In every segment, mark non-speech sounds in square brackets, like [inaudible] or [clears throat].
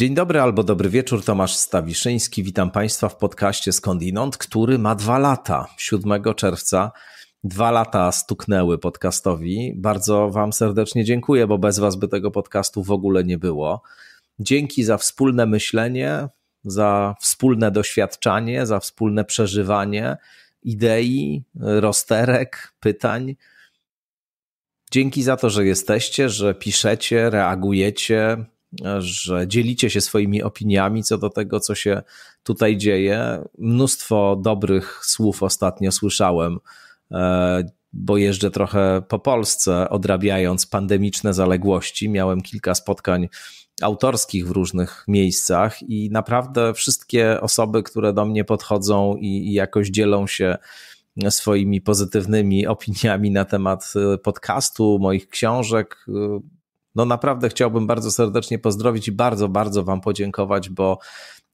Dzień dobry albo dobry wieczór, Tomasz Stawiszyński. Witam Państwa w podcaście Skądinąd, który ma dwa lata. 7 czerwca dwa lata stuknęły podcastowi. Bardzo Wam serdecznie dziękuję, bo bez Was by tego podcastu w ogóle nie było. Dzięki za wspólne myślenie, za wspólne doświadczanie, za wspólne przeżywanie idei, rozterek, pytań. Dzięki za to, że jesteście, że piszecie, reagujecie, że dzielicie się swoimi opiniami co do tego, co się tutaj dzieje. Mnóstwo dobrych słów ostatnio słyszałem, e, bo jeżdżę trochę po Polsce, odrabiając pandemiczne zaległości. Miałem kilka spotkań autorskich w różnych miejscach i naprawdę wszystkie osoby, które do mnie podchodzą i, jakoś dzielą się swoimi pozytywnymi opiniami na temat e, podcastu, moich książek, e, no naprawdę chciałbym bardzo serdecznie pozdrowić i bardzo, bardzo Wam podziękować, bo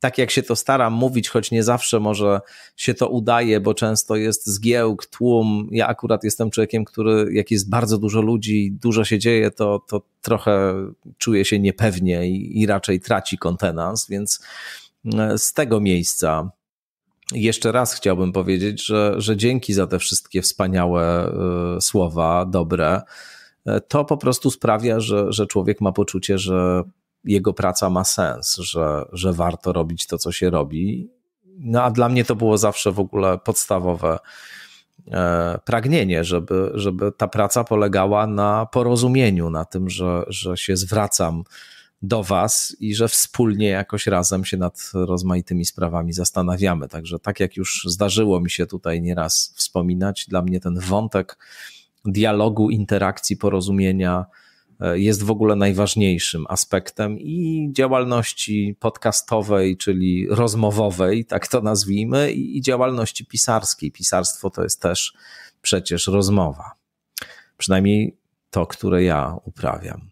tak jak się to staram mówić, choć nie zawsze może się to udaje, bo często jest zgiełk, tłum. Ja akurat jestem człowiekiem, który, jak jest bardzo dużo ludzi, dużo się dzieje, to, to trochę czuję się niepewnie i, i raczej traci kontenans, więc e, z tego miejsca jeszcze raz chciałbym powiedzieć, że, że dzięki za te wszystkie wspaniałe y, słowa, dobre to po prostu sprawia, że, że człowiek ma poczucie, że jego praca ma sens, że, że warto robić to, co się robi. No a dla mnie to było zawsze w ogóle podstawowe e, pragnienie, żeby, żeby ta praca polegała na porozumieniu, na tym, że, że się zwracam do Was i że wspólnie jakoś razem się nad rozmaitymi sprawami zastanawiamy. Także, tak jak już zdarzyło mi się tutaj nieraz wspominać, dla mnie ten wątek dialogu, interakcji, porozumienia e, jest w ogóle najważniejszym aspektem i działalności podcastowej, czyli rozmowowej, tak to nazwijmy, i działalności pisarskiej. Pisarstwo to jest też przecież rozmowa. Przynajmniej to, które ja uprawiam.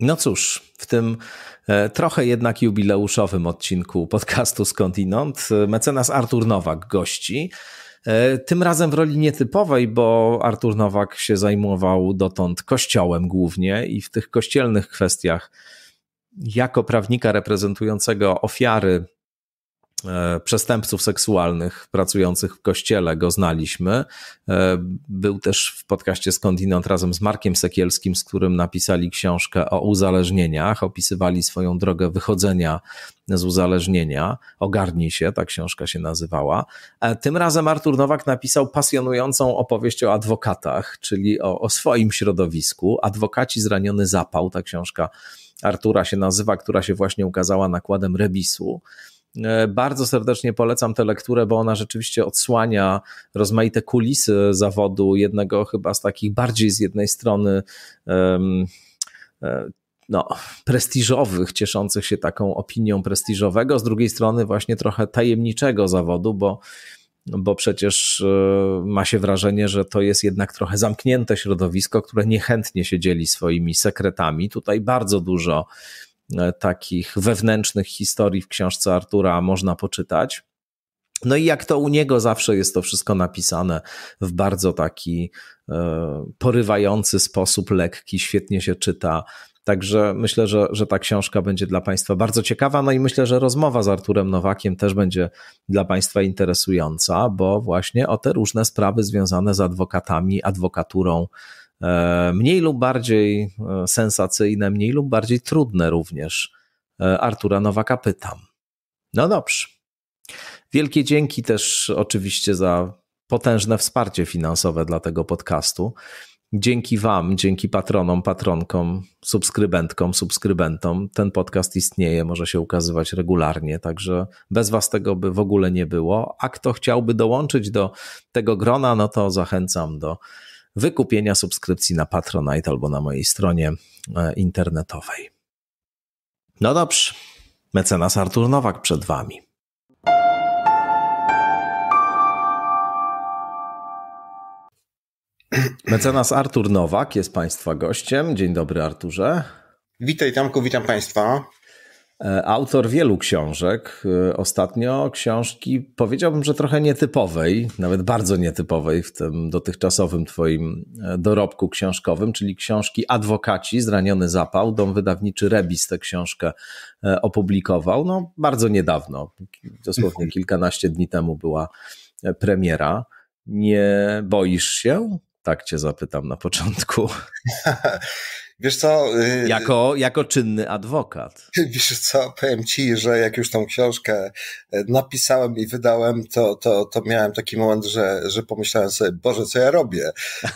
No cóż, w tym e, trochę jednak jubileuszowym odcinku podcastu Skądinąd e, mecenas Artur Nowak gości. E, tym razem w roli nietypowej, bo Artur Nowak się zajmował dotąd kościołem głównie i w tych kościelnych kwestiach jako prawnika reprezentującego ofiary przestępców seksualnych pracujących w kościele go znaliśmy. E, był też w podcaście Skądinąd razem z Markiem Sekielskim, z którym napisali książkę o uzależnieniach, opisywali swoją drogę wychodzenia z uzależnienia. Ogarnij się, ta książka się nazywała. E, tym razem Artur Nowak napisał pasjonującą opowieść o adwokatach, czyli o, o swoim środowisku. Adwokaci zraniony zapał, ta książka Artura się nazywa, która się właśnie ukazała nakładem Rebisu. E, bardzo serdecznie polecam tę lekturę, bo ona rzeczywiście odsłania rozmaite kulisy zawodu, jednego chyba z takich bardziej z jednej strony um, no, prestiżowych, cieszących się taką opinią prestiżowego, z drugiej strony właśnie trochę tajemniczego zawodu, bo, bo przecież e, ma się wrażenie, że to jest jednak trochę zamknięte środowisko, które niechętnie się dzieli swoimi sekretami. Tutaj bardzo dużo E, takich wewnętrznych historii w książce Artura można poczytać. No i jak to u niego zawsze jest to wszystko napisane w bardzo taki e, porywający sposób, lekki, świetnie się czyta. Także myślę, że, że ta książka będzie dla Państwa bardzo ciekawa. No i myślę, że rozmowa z Arturem Nowakiem też będzie dla Państwa interesująca, bo właśnie o te różne sprawy związane z adwokatami, adwokaturą E, mniej lub bardziej e, sensacyjne, mniej lub bardziej trudne również. E, Artura Nowaka pytam. No dobrze. Wielkie dzięki też oczywiście za potężne wsparcie finansowe dla tego podcastu. Dzięki Wam, dzięki patronom, patronkom, subskrybentkom, subskrybentom ten podcast istnieje, może się ukazywać regularnie, także bez Was tego by w ogóle nie było. A kto chciałby dołączyć do tego grona, no to zachęcam do wykupienia subskrypcji na Patronite albo na mojej stronie e, internetowej. No dobrze, mecenas Artur Nowak przed Wami. Mecenas Artur Nowak jest Państwa gościem. Dzień dobry, Arturze. Witaj, Tomku, witam Państwa. E, autor wielu książek. E, ostatnio książki, powiedziałbym, że trochę nietypowej, nawet bardzo nietypowej w tym dotychczasowym Twoim e, dorobku książkowym, czyli książki Adwokaci, Zraniony Zapał. Dom wydawniczy Rebis tę książkę opublikował. No, bardzo niedawno, dosłownie kilkanaście dni temu była premiera. Nie boisz się? Tak Cię zapytam na początku. [laughs] Wiesz co? Y, jako, jako czynny adwokat. [laughs] Wiesz co, powiem ci, że jak już tą książkę e, napisałem i wydałem, to, to, to miałem taki moment, że, że pomyślałem sobie, Boże, co ja robię? [laughs]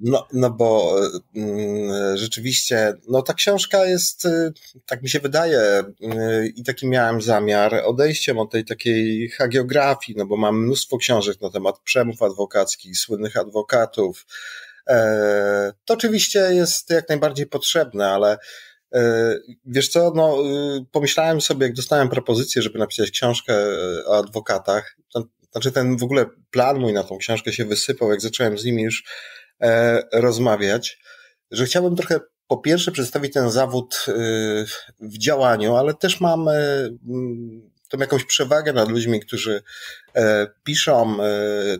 No, no bo mm, rzeczywiście, no ta książka jest, y, tak mi się wydaje, y, i taki miałem zamiar, odejściem od tej takiej hagiografii, no bo mam mnóstwo książek na temat przemów adwokackich, słynnych adwokatów, to oczywiście jest jak najbardziej potrzebne, ale e, wiesz co, no, y, pomyślałem sobie, jak dostałem propozycję, żeby napisać książkę e, o adwokatach, znaczy ten w ogóle plan mój na tą książkę się wysypał, jak zacząłem z nimi już rozmawiać, że chciałbym trochę po pierwsze przedstawić ten zawód y, w działaniu, ale też mam tą jakąś przewagę nad ludźmi, którzy e, piszą, e,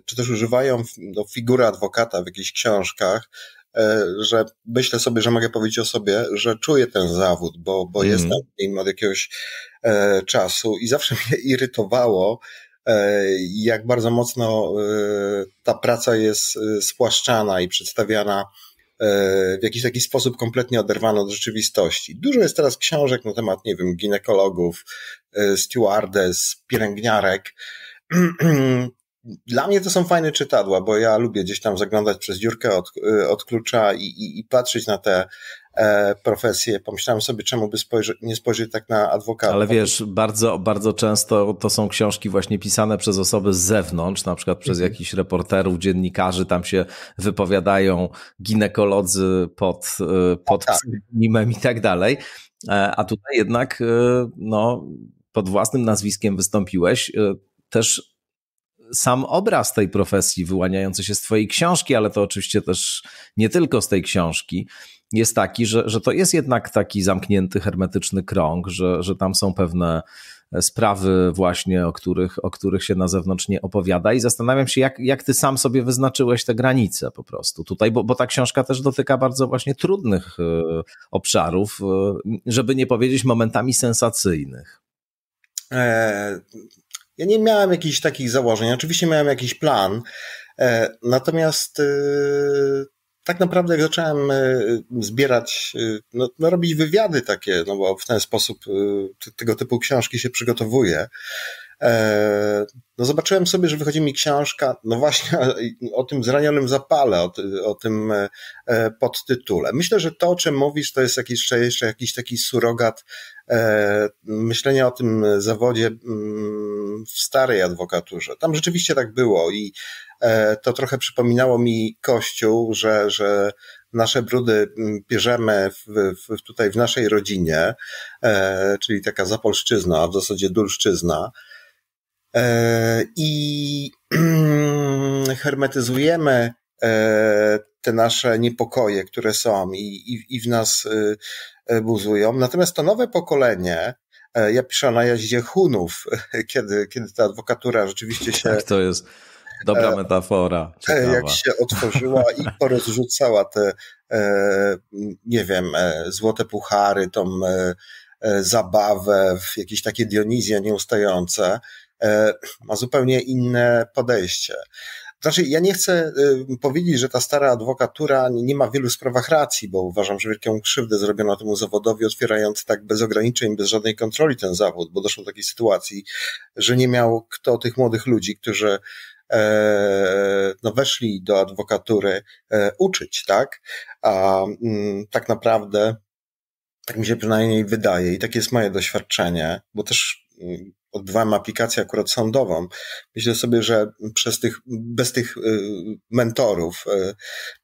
czy też używają no, figury adwokata w jakichś książkach, e, że myślę sobie, że mogę powiedzieć o sobie, że czuję ten zawód, bo, bo mm. jestem nim od jakiegoś e, czasu i zawsze [laughs] mnie irytowało, e, jak bardzo mocno e, ta praca jest spłaszczana i przedstawiana w jakiś taki sposób kompletnie oderwany od rzeczywistości. Dużo jest teraz książek na temat, nie wiem, ginekologów, e, stewardess, pielęgniarek. [clears throat] Dla mnie to są fajne czytadła, bo ja lubię gdzieś tam zaglądać przez dziurkę od, e, od klucza i, i, i patrzeć na te e, profesje. Pomyślałem sobie, czemu by spojrzeć, nie spojrzeć tak na adwokata. Ale wiesz, bardzo, bardzo często to są książki właśnie pisane przez osoby z zewnątrz, na przykład przez mhm. jakichś reporterów, dziennikarzy, tam się wypowiadają ginekolodzy pod, e, pod tak. pseudonimem i tak dalej. E, a tutaj jednak no, pod własnym nazwiskiem wystąpiłeś. Też sam obraz tej profesji wyłaniający się z Twojej książki, ale to oczywiście też nie tylko z tej książki, jest taki, że, że to jest jednak taki zamknięty, hermetyczny krąg, że, że tam są pewne sprawy właśnie, o których, o których się na zewnątrz nie opowiada i zastanawiam się, jak, jak ty sam sobie wyznaczyłeś te granice po prostu tutaj, bo, bo ta książka też dotyka bardzo właśnie trudnych e, obszarów, e, żeby nie powiedzieć momentami sensacyjnych. E, ja nie miałem jakichś takich założeń, oczywiście miałem jakiś plan, natomiast tak naprawdę jak zacząłem e, zbierać, e, no, no, robić wywiady takie, no bo w ten sposób e, tego typu książki się przygotowuje, no zobaczyłem sobie, że wychodzi mi książka, no właśnie o tym zranionym zapale, o, o tym podtytule. Myślę, że to, o czym mówisz, to jest jakiś, jeszcze jakiś taki surogat myślenia o tym zawodzie mm, w starej adwokaturze. Tam rzeczywiście tak było i E, to trochę przypominało mi Kościół, że, że nasze brudy bierzemy w, w, tutaj w naszej rodzinie, e, czyli taka zapolszczyzna, a w zasadzie dulszczyzna. E, I [clears throat] hermetyzujemy te nasze niepokoje, które są i, i, i w nas buzują. Natomiast to nowe pokolenie, ja piszę o najaździe Hunów, [laughs] kiedy, kiedy ta adwokatura rzeczywiście się. Tak to jest Dobra e, metafora. E, ciekawa. Jak się otworzyła i [laughs] porozrzucała te, e, nie wiem, złote puchary, tą zabawę, jakieś takie Dionizje nieustające, ma zupełnie inne podejście. Znaczy, ja nie chcę powiedzieć, że ta stara adwokatura nie ma w wielu sprawach racji, bo uważam, że wielką krzywdę zrobiono temu zawodowi, otwierając tak bez ograniczeń, bez żadnej kontroli ten zawód, bo doszło do takiej sytuacji, że nie miał kto tych młodych ludzi, którzy E, no weszli do adwokatury e, uczyć, tak? A mm, tak naprawdę, tak mi się przynajmniej wydaje i takie jest moje doświadczenie, bo też mm, odbywałem aplikację akurat sądową. Myślę sobie, że przez tych, bez tych y, mentorów, y,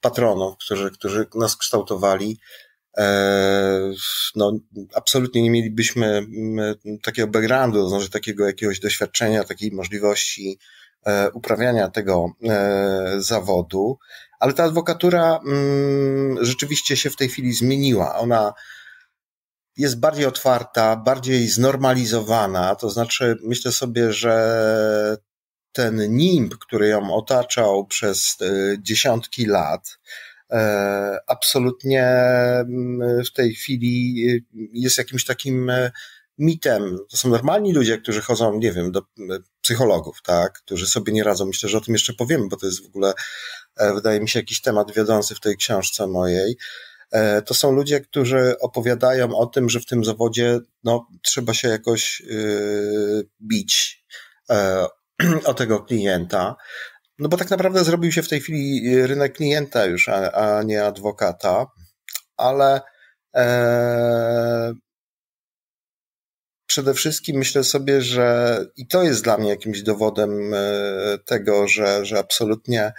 patronów, którzy, którzy nas kształtowali, e, no, absolutnie nie mielibyśmy mm, takiego backgroundu, znaczy takiego jakiegoś doświadczenia, takiej możliwości E, uprawiania tego e, zawodu, ale ta adwokatura mm, rzeczywiście się w tej chwili zmieniła. Ona jest bardziej otwarta, bardziej znormalizowana. To znaczy, myślę sobie, że ten nimb, który ją otaczał przez dziesiątki lat, absolutnie mm, w tej chwili jest jakimś takim mitem. To są normalni ludzie, którzy chodzą, nie wiem, do e, psychologów, tak, którzy sobie nie radzą. Myślę, że o tym jeszcze powiemy, bo to jest w ogóle, e, wydaje mi się, jakiś temat wiodący w tej książce mojej. E, to są ludzie, którzy opowiadają o tym, że w tym zawodzie no, trzeba się jakoś yy, bić [clears throat] o tego klienta. No bo tak naprawdę zrobił się w tej chwili rynek klienta już, a, a nie adwokata, ale e, przede wszystkim myślę sobie, że i to jest dla mnie jakimś dowodem e, tego, że, że absolutnie e,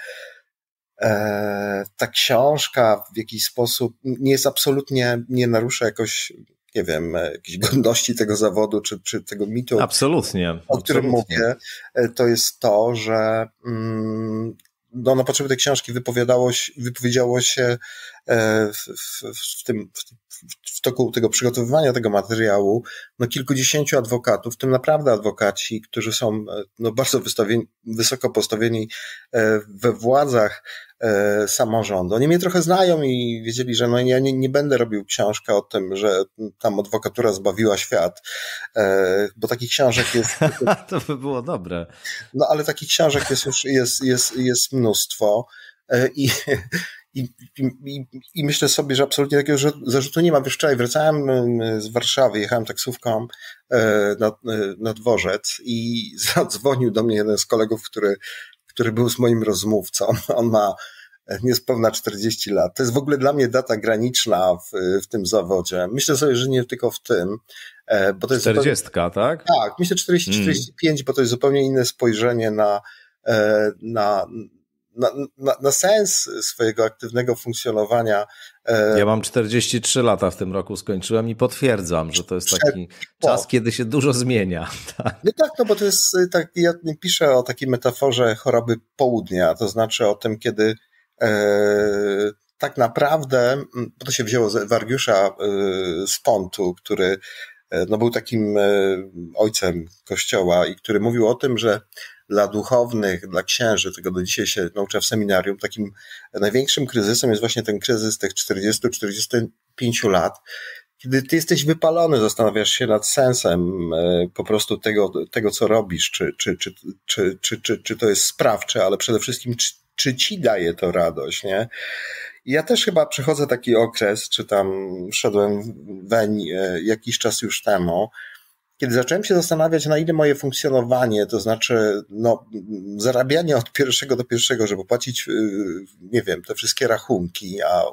ta książka w jakiś sposób nie jest absolutnie, nie narusza jakoś, nie wiem, jakiejś [laughs] godności tego zawodu, czy, czy tego mitu. Absolutnie. O którym mówię, e, to jest to, że mm, no, na potrzeby tej książki wypowiadało, wypowiedziało się w, w, w, tym, w toku tego przygotowywania tego materiału no, kilkudziesięciu adwokatów, w tym naprawdę adwokaci, którzy są e, no, bardzo wysoko postawieni e, we władzach e, samorządu. Oni mnie trochę znają i wiedzieli, że no, ja nie, nie będę robił książkę o tym, że tam adwokatura zbawiła świat, bo takich książek jest... [laughs] to by było dobre. No ale takich książek jest już jest, jest, jest mnóstwo. I, i, i, I myślę sobie, że absolutnie takiego zarzutu nie ma. Wiesz, wczoraj wracałem z Warszawy, jechałem taksówką e, na, e, na dworzec i [laughs] zadzwonił do mnie jeden z kolegów, który, który był z moim rozmówcą. [laughs] On ma e, niespełna 40 lat. To jest w ogóle dla mnie data graniczna w, w tym zawodzie. Myślę sobie, że nie tylko w tym, bo to jest 40, zupełnie, tak? Tak, myślę 40-45, mm. bo to jest zupełnie inne spojrzenie na, na, na, na, na, sens swojego aktywnego funkcjonowania. E, ja mam 43 lata w tym roku, skończyłem i potwierdzam, że to jest taki czas, kiedy się dużo zmienia. [laughs] Tak. No tak, no bo to jest tak, ja piszę o takiej metaforze choroby południa, to znaczy o tym, kiedy e, tak naprawdę, bo to się wzięło z Wargiusza e, z Pontu, który e, no, był takim e, ojcem kościoła i który mówił o tym, że dla duchownych, dla księży, tego do dzisiaj się naucza w seminarium, takim największym kryzysem jest właśnie ten kryzys tych 40-45 lat, kiedy ty jesteś wypalony, zastanawiasz się nad sensem e, po prostu tego, tego co robisz, czy, czy, czy, czy, czy, czy, czy to jest sprawcze, ale przede wszystkim, czy, czy ci daje to radość, nie? ja też chyba przechodzę taki okres, czy tam wszedłem weń e, jakiś czas już temu, kiedy zacząłem się zastanawiać, na ile moje funkcjonowanie, to znaczy no, zarabianie od pierwszego do pierwszego, żeby płacić, y, nie wiem, te wszystkie rachunki, a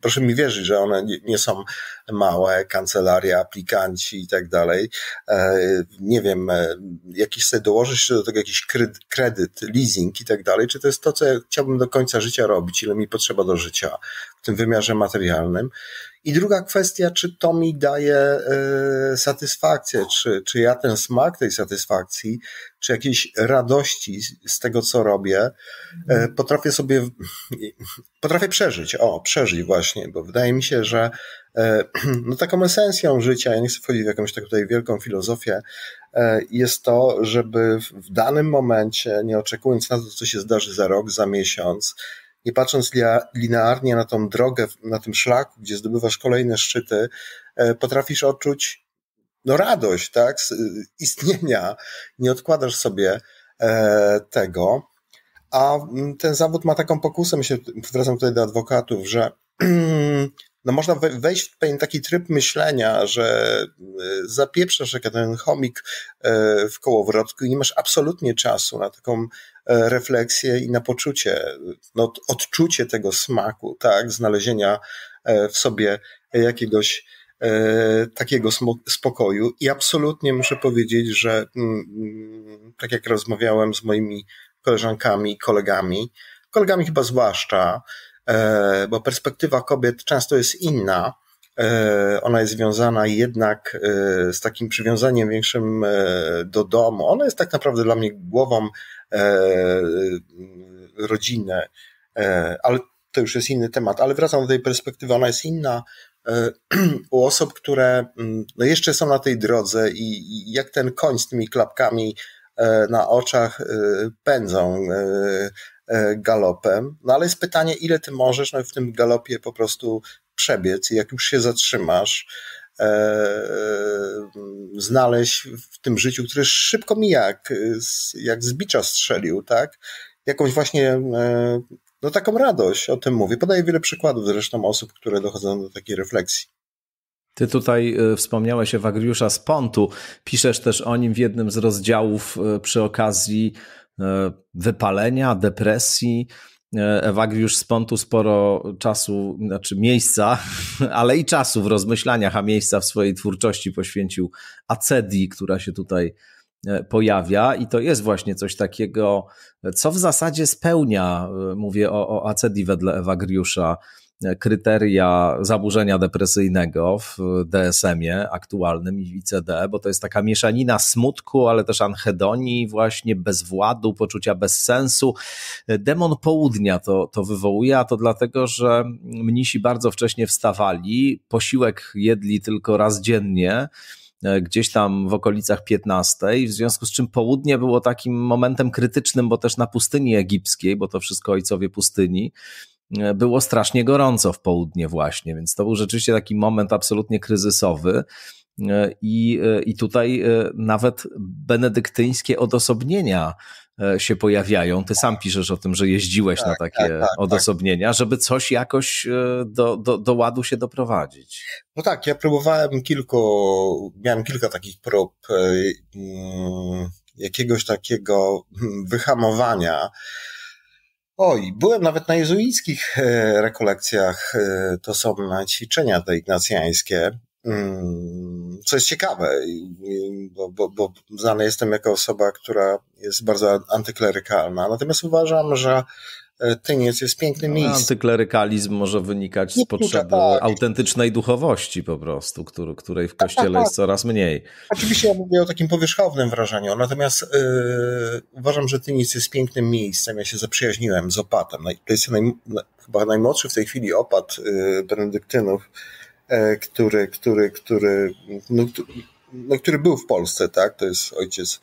proszę mi wierzyć, że one nie są małe, kancelaria, aplikanci i tak dalej. E, nie wiem, e, jakiś sobie dołożysz do tego jakiś kredyt, leasing i tak dalej, czy to jest to, co ja chciałbym do końca życia robić, ile mi potrzeba do życia w tym wymiarze materialnym. I druga kwestia, czy to mi daje y, satysfakcję, czy, czy ja ten smak tej satysfakcji, czy jakiejś radości z tego, co robię, y, potrafię sobie, potrafię przeżyć, o, przeżyć właśnie, bo wydaje mi się, że y, [clears throat] no taką esencją życia, ja nie chcę wchodzić w jakąś tak tutaj wielką filozofię, jest to, żeby w danym momencie, nie oczekując na to, co się zdarzy za rok, za miesiąc, nie patrząc linearnie na tą drogę, na tym szlaku, gdzie zdobywasz kolejne szczyty, e, potrafisz odczuć no radość, tak, z istnienia, nie odkładasz sobie e, tego, a ten zawód ma taką pokusę, myślę, wracam tutaj do adwokatów, że [clears throat] no można wejść w pewien taki tryb myślenia, że e, zapieprzasz jak ten chomik w kołowrotku i nie masz absolutnie czasu na taką E, refleksję i na poczucie, no, odczucie tego smaku, tak, znalezienia w sobie jakiegoś takiego spokoju. I absolutnie muszę powiedzieć, że mm, mm, tak jak rozmawiałem z moimi koleżankami, kolegami, kolegami chyba zwłaszcza, bo perspektywa kobiet często jest inna. Ona jest związana jednak z takim przywiązaniem większym do domu. Ona jest tak naprawdę dla mnie głową E, rodzinę, e, ale to już jest inny temat, ale wracam do tej perspektywy, ona jest inna, u osób, które mm, no jeszcze są na tej drodze i jak ten koń z tymi klapkami na oczach pędzą galopem. No ale jest pytanie, ile ty możesz no, w tym galopie po prostu przebiec i jak już się zatrzymasz, E, e, znaleźć w tym życiu, które szybko mija, jak, jak z bicza strzelił, tak? Jakąś właśnie e, no taką radość, o tym mówię. Podaję wiele przykładów zresztą osób, które dochodzą do takiej refleksji. Ty tutaj wspomniałeś Ewagriusza z Pontu. Piszesz też o nim w jednym z rozdziałów przy okazji wypalenia, depresji. Ewagriusz z Pontu sporo czasu, znaczy miejsca, [laughs] ale i czasu w rozmyślaniach, a miejsca w swojej twórczości poświęcił Acedi, która się tutaj e, pojawia i to jest właśnie coś takiego, co w zasadzie spełnia, e, mówię o, o Acedi wedle Ewagriusza, kryteria zaburzenia depresyjnego w DSM-ie aktualnym i ICD, bo to jest taka mieszanina smutku, ale też anhedonii, właśnie bezwładu, poczucia bezsensu. Demon południa to, to wywołuje, a to dlatego, że mnisi bardzo wcześnie wstawali, posiłek jedli tylko raz dziennie, gdzieś tam w okolicach 15, w związku z czym południe było takim momentem krytycznym, bo też na pustyni egipskiej, bo to wszystko ojcowie pustyni, E, było strasznie gorąco w południe właśnie, więc to był rzeczywiście taki moment absolutnie kryzysowy. E, I, e, I tutaj nawet benedyktyńskie odosobnienia się pojawiają. Ty sam piszesz o tym, że jeździłeś tak, na takie tak, tak, tak, odosobnienia, żeby coś jakoś do, do, do ładu się doprowadzić. No tak, ja próbowałem kilku, miałem kilka takich prób mm, jakiegoś takiego hmm, wyhamowania Oj, byłem nawet na jezuickich e, rekolekcjach. E, to są ćwiczenia te ignacjańskie. Mm, co jest ciekawe, bo, bo, bo znany jestem jako osoba, która jest bardzo antyklerykalna. Natomiast uważam, że Tyniec jest pięknym no, miejscem. Antyklerykalizm może wynikać z potrzeby tak. autentycznej duchowości po prostu, który, której w kościele tak, tak, jest coraz mniej. Oczywiście ja mówię o takim powierzchownym wrażeniu, natomiast yy, uważam, że Tyniec jest pięknym miejscem. Ja się zaprzyjaźniłem z opatem. To jest naj, chyba najmłodszy w tej chwili opat yy, benedyktynów, yy, który, który, który, no, no, który był w Polsce, tak? To jest ojciec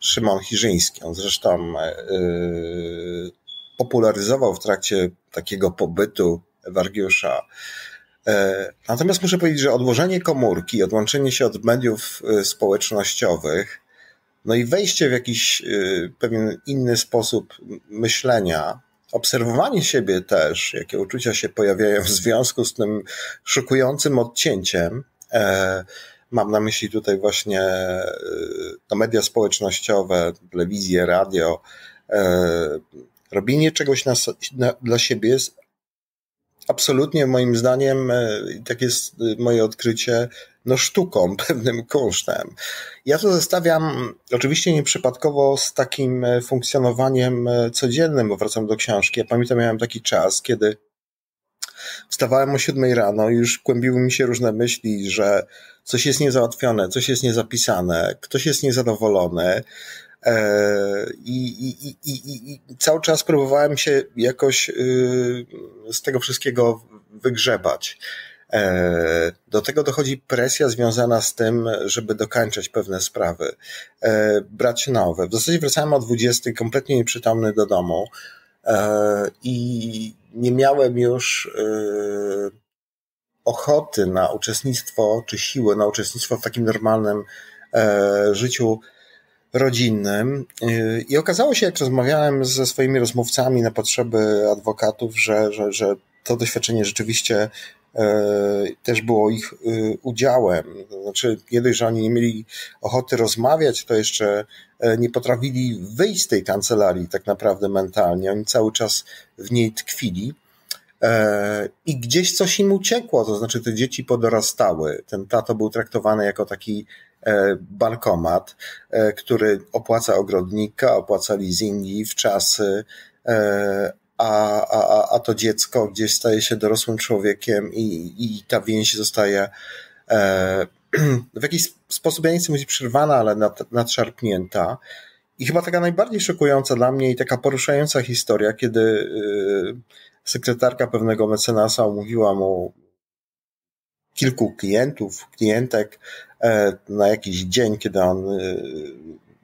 Szymon Hirzyński. On zresztą yy, popularyzował w trakcie takiego pobytu Wargiusza. E, natomiast muszę powiedzieć, że odłożenie komórki, odłączenie się od mediów e, społecznościowych, no i wejście w jakiś e, pewien inny sposób myślenia, obserwowanie siebie też, jakie uczucia się pojawiają w związku z tym szokującym odcięciem, mam na myśli tutaj właśnie no, media społecznościowe, telewizję, radio, robienie czegoś na, na, dla siebie jest absolutnie moim zdaniem, e, tak jest e, moje odkrycie, no sztuką, [laughs] pewnym kosztem. Ja to zestawiam oczywiście nieprzypadkowo z takim e, funkcjonowaniem codziennym, bo wracam do książki. Ja pamiętam, miałem taki czas, kiedy wstawałem o siódmej rano i już kłębiły mi się różne myśli, że coś jest niezałatwione, coś jest niezapisane, ktoś jest niezadowolony, E, I, i, i, i, cały czas próbowałem się jakoś y, z tego wszystkiego wygrzebać. E, do tego dochodzi presja związana z tym, żeby dokańczać pewne sprawy, e, brać nowe. W zasadzie wracałem o 20, kompletnie nieprzytomny do domu i nie miałem już y, ochoty na uczestnictwo, czy siły na uczestnictwo w takim normalnym życiu rodzinnym. Y, I okazało się, jak rozmawiałem ze swoimi rozmówcami na potrzeby adwokatów, że, że, że to doświadczenie rzeczywiście e, też było ich y, udziałem. znaczy, nie dość, że oni nie mieli ochoty rozmawiać, to jeszcze nie potrafili wyjść z tej kancelarii tak naprawdę mentalnie. Oni cały czas w niej tkwili. I gdzieś coś im uciekło, to znaczy te dzieci podorastały. Ten tato był traktowany jako taki bankomat, e, który opłaca ogrodnika, opłaca leasingi w czasy, e, a, a, a to dziecko gdzieś staje się dorosłym człowiekiem i, i ta więź zostaje [clears throat] w jakiś sposób, ja nie chcę mówić przerwana, ale nad, nadszarpnięta. I chyba taka najbardziej szokująca dla mnie i taka poruszająca historia, kiedy sekretarka pewnego mecenasa mówiła mu kilku klientów, klientek na jakiś dzień, kiedy on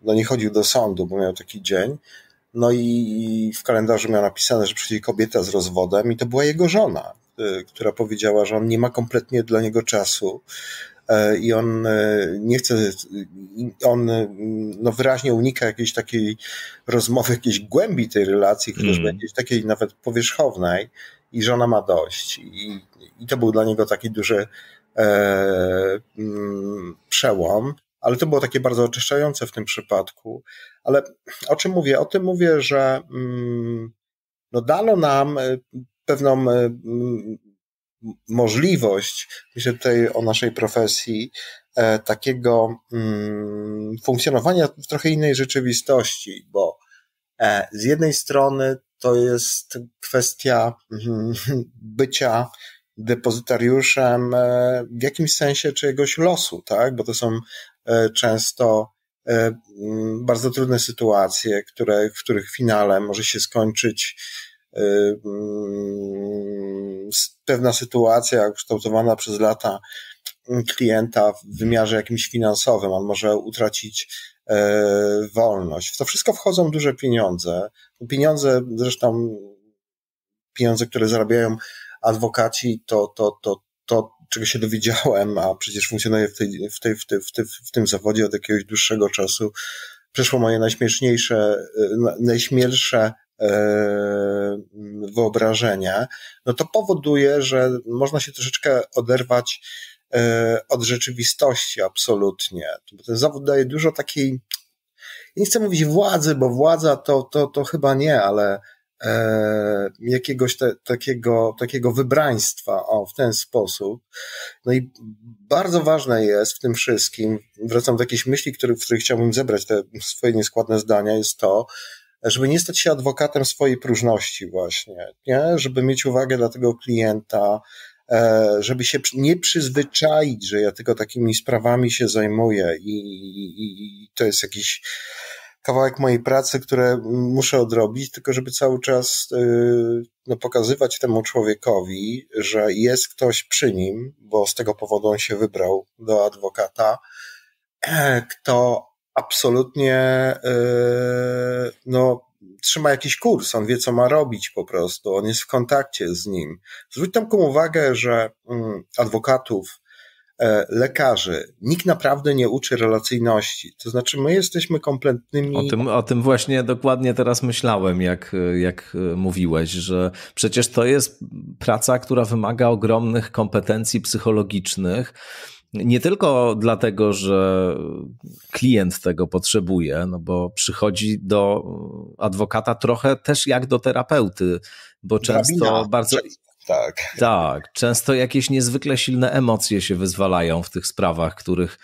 no nie chodził do sądu, bo miał taki dzień. No i w kalendarzu miał napisane, że przyjdzie kobieta z rozwodem i to była jego żona, która powiedziała, że on nie ma kompletnie dla niego czasu, E, i on e, nie chce, on e, no wyraźnie unika jakiejś takiej rozmowy, jakiejś głębi tej relacji, chociażby mm. jakiejś takiej nawet powierzchownej i żona ma dość. I, i to był dla niego taki duży e, mm, przełom, ale to było takie bardzo oczyszczające w tym przypadku. Ale o czym mówię? O tym mówię, że mm, no dano nam pewną możliwość, myślę tutaj o naszej profesji, e, takiego mm, funkcjonowania w trochę innej rzeczywistości, bo e, z jednej strony to jest kwestia mm, bycia depozytariuszem e, w jakimś sensie czyjegoś losu, tak? Bo to są często mm, bardzo trudne sytuacje, które, w których finale może się skończyć pewna sytuacja kształtowana przez lata klienta w wymiarze jakimś finansowym, on może utracić e, wolność. W to wszystko wchodzą duże pieniądze. Pieniądze, zresztą pieniądze, które zarabiają adwokaci, to, to, to, to czego się dowiedziałem, a przecież funkcjonuję w, tej, w, tej, w, tej, w, tej, w tym zawodzie od jakiegoś dłuższego czasu, przeszło moje najśmieszniejsze, e, najśmielsze E, wyobrażenie, no to powoduje, że można się troszeczkę oderwać e, od rzeczywistości absolutnie. Ten zawód daje dużo takiej, nie chcę mówić władzy, bo władza to, to, to chyba nie, ale e, jakiegoś te, takiego, takiego wybraństwa, o, w ten sposób. No i bardzo ważne jest w tym wszystkim, wracam do jakiejś myśli, który, w których chciałbym zebrać te swoje nieskładne zdania, jest to, żeby nie stać się adwokatem swojej próżności właśnie, nie? żeby mieć uwagę dla tego klienta, e, żeby się nie przyzwyczaić, że ja tylko takimi sprawami się zajmuję i, i, i to jest jakiś kawałek mojej pracy, które muszę odrobić, tylko żeby cały czas e, no, pokazywać temu człowiekowi, że jest ktoś przy nim, bo z tego powodu on się wybrał do adwokata, e, kto absolutnie e, no, trzyma jakiś kurs, on wie, co ma robić po prostu, on jest w kontakcie z nim. Zwróć Tomku uwagę, że mm, adwokatów, e, lekarzy, nikt naprawdę nie uczy relacyjności. To znaczy, my jesteśmy kompletnymi. O tym, o tym właśnie dokładnie teraz myślałem, jak, jak mówiłeś, że przecież to jest praca, która wymaga ogromnych kompetencji psychologicznych nie tylko dlatego, że klient tego potrzebuje, no bo przychodzi do adwokata trochę też jak do terapeuty, bo często Drabina. bardzo. Tak. Tak, często jakieś niezwykle silne emocje się wyzwalają w tych sprawach, których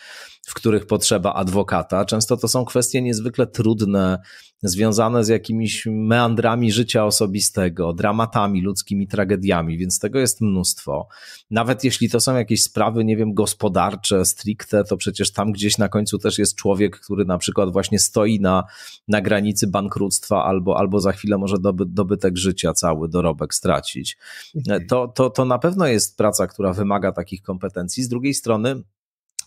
w których potrzeba adwokata. Często to są kwestie niezwykle trudne, związane z jakimiś meandrami życia osobistego, dramatami, ludzkimi tragediami, więc tego jest mnóstwo. Nawet jeśli to są jakieś sprawy, nie wiem, gospodarcze, stricte, to przecież tam gdzieś na końcu też jest człowiek, który na przykład właśnie stoi na, na granicy bankructwa albo, albo za chwilę może doby, dobytek życia cały, dorobek stracić. Mhm. To, to, to na pewno jest praca, która wymaga takich kompetencji. Z drugiej strony,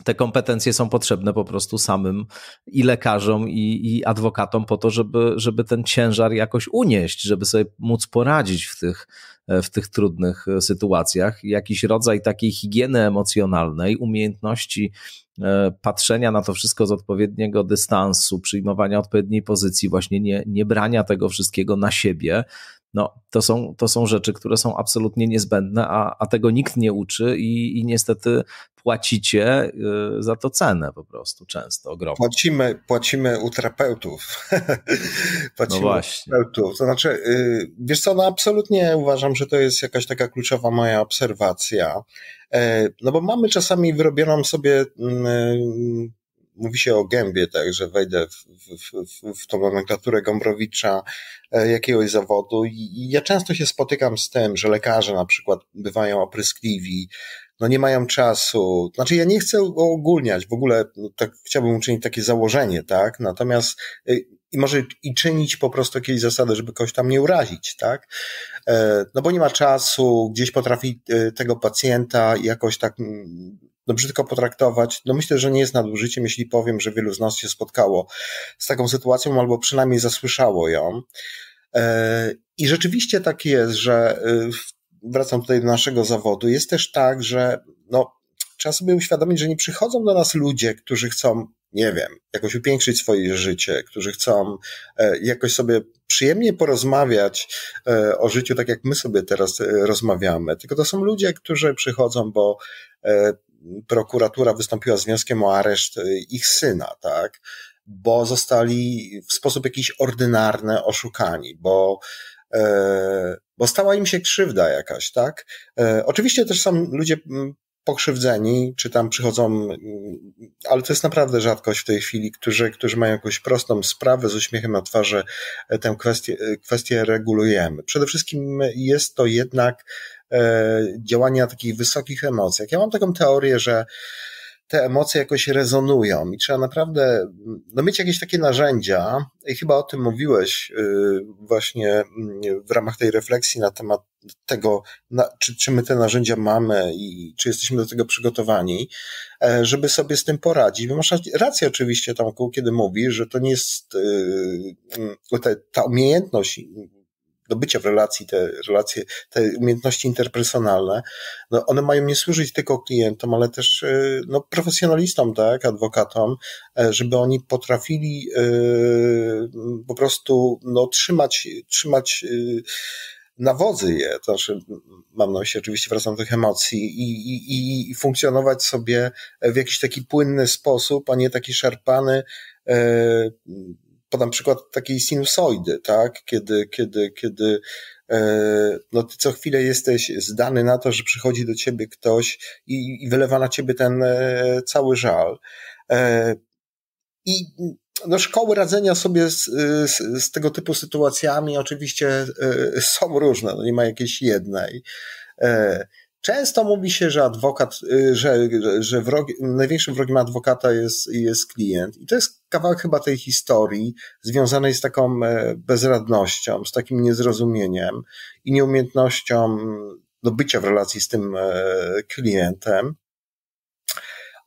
te kompetencje są potrzebne po prostu samym i lekarzom, i, i adwokatom po to, żeby, żeby ten ciężar jakoś unieść, żeby sobie móc poradzić w tych, w tych trudnych sytuacjach. Jakiś rodzaj takiej higieny emocjonalnej, umiejętności e, patrzenia na to wszystko z odpowiedniego dystansu, przyjmowania odpowiedniej pozycji, właśnie nie, nie brania tego wszystkiego na siebie, no, to są, to są rzeczy, które są absolutnie niezbędne, a, a tego nikt nie uczy i, i niestety płacicie y, za to cenę po prostu często ogromnie. Płacimy, płacimy u terapeutów. [laughs] płacimy no właśnie. U terapeutów. To znaczy, y, wiesz co, no absolutnie uważam, że to jest jakaś taka kluczowa moja obserwacja. E, no bo mamy czasami wyrobioną sobie mm, mówi się o gębie, tak, że wejdę w, w, w, w tą nomenklaturę Gombrowicza e, jakiegoś zawodu i, ja często się spotykam z tym, że lekarze na przykład bywają opryskliwi, no nie mają czasu. Znaczy ja nie chcę ogólniać, w ogóle no, tak chciałbym uczynić takie założenie, tak, natomiast y, i może i czynić po prostu jakieś zasady, żeby kogoś tam nie urazić, tak? E, no bo nie ma czasu, gdzieś potrafi e, tego pacjenta jakoś tak mm, no brzydko potraktować. No myślę, że nie jest nadużyciem, jeśli powiem, że wielu z nas się spotkało z taką sytuacją, albo przynajmniej zasłyszało ją. E, I rzeczywiście tak jest, że wracam tutaj do naszego zawodu, jest też tak, że no, trzeba sobie uświadomić, że nie przychodzą do nas ludzie, którzy chcą nie wiem, jakoś upiększyć swoje życie, którzy chcą e, jakoś sobie przyjemnie porozmawiać e, o życiu, tak jak my sobie teraz e, rozmawiamy. Tylko to są ludzie, którzy przychodzą, bo prokuratura wystąpiła z wnioskiem o areszt ich syna, tak? Bo zostali w sposób jakiś ordynarny oszukani, bo bo stała im się krzywda jakaś, tak? Oczywiście też są ludzie pokrzywdzeni, czy tam przychodzą, ale to jest naprawdę rzadkość w tej chwili, którzy, którzy mają jakąś prostą sprawę z uśmiechem na twarzy, e, tę kwestię, e, kwestię regulujemy. Przede wszystkim jest to jednak e, działanie na takich wysokich emocjach. Ja mam taką teorię, że te emocje jakoś rezonują i trzeba naprawdę no, mieć jakieś takie narzędzia i chyba o tym mówiłeś y, właśnie mm, w ramach tej refleksji na temat tego, na, czy, czy my te narzędzia mamy i czy jesteśmy do tego przygotowani, e, żeby sobie z tym poradzić. Bo masz rację oczywiście, Tomku, kiedy mówisz, że to nie jest y, ta, ta umiejętność do bycia w relacji, te relacje, te umiejętności interpersonalne, no one mają nie służyć tylko klientom, ale też y, no, profesjonalistom, tak, adwokatom, e, żeby oni potrafili y, po prostu no, trzymać, trzymać y, nawozy je, to znaczy mam na myśli oczywiście wracam do tych emocji i, i, i funkcjonować sobie w jakiś taki płynny sposób, a nie taki szarpany, e, podam przykład takiej sinusoidy, tak? Kiedy, kiedy, kiedy e, no ty co chwilę jesteś zdany na to, że przychodzi do ciebie ktoś i, i wylewa na ciebie ten e, cały żal. E, I no, szkoły radzenia sobie z, z, z, tego typu sytuacjami oczywiście są różne, no nie ma jakiejś jednej. Często mówi się, że adwokat, y, że, że wrogi, największym wrogiem adwokata jest, jest klient. I to jest kawałek chyba tej historii związanej z taką e, bezradnością, z takim niezrozumieniem i nieumiejętnością do bycia w relacji z tym e, klientem.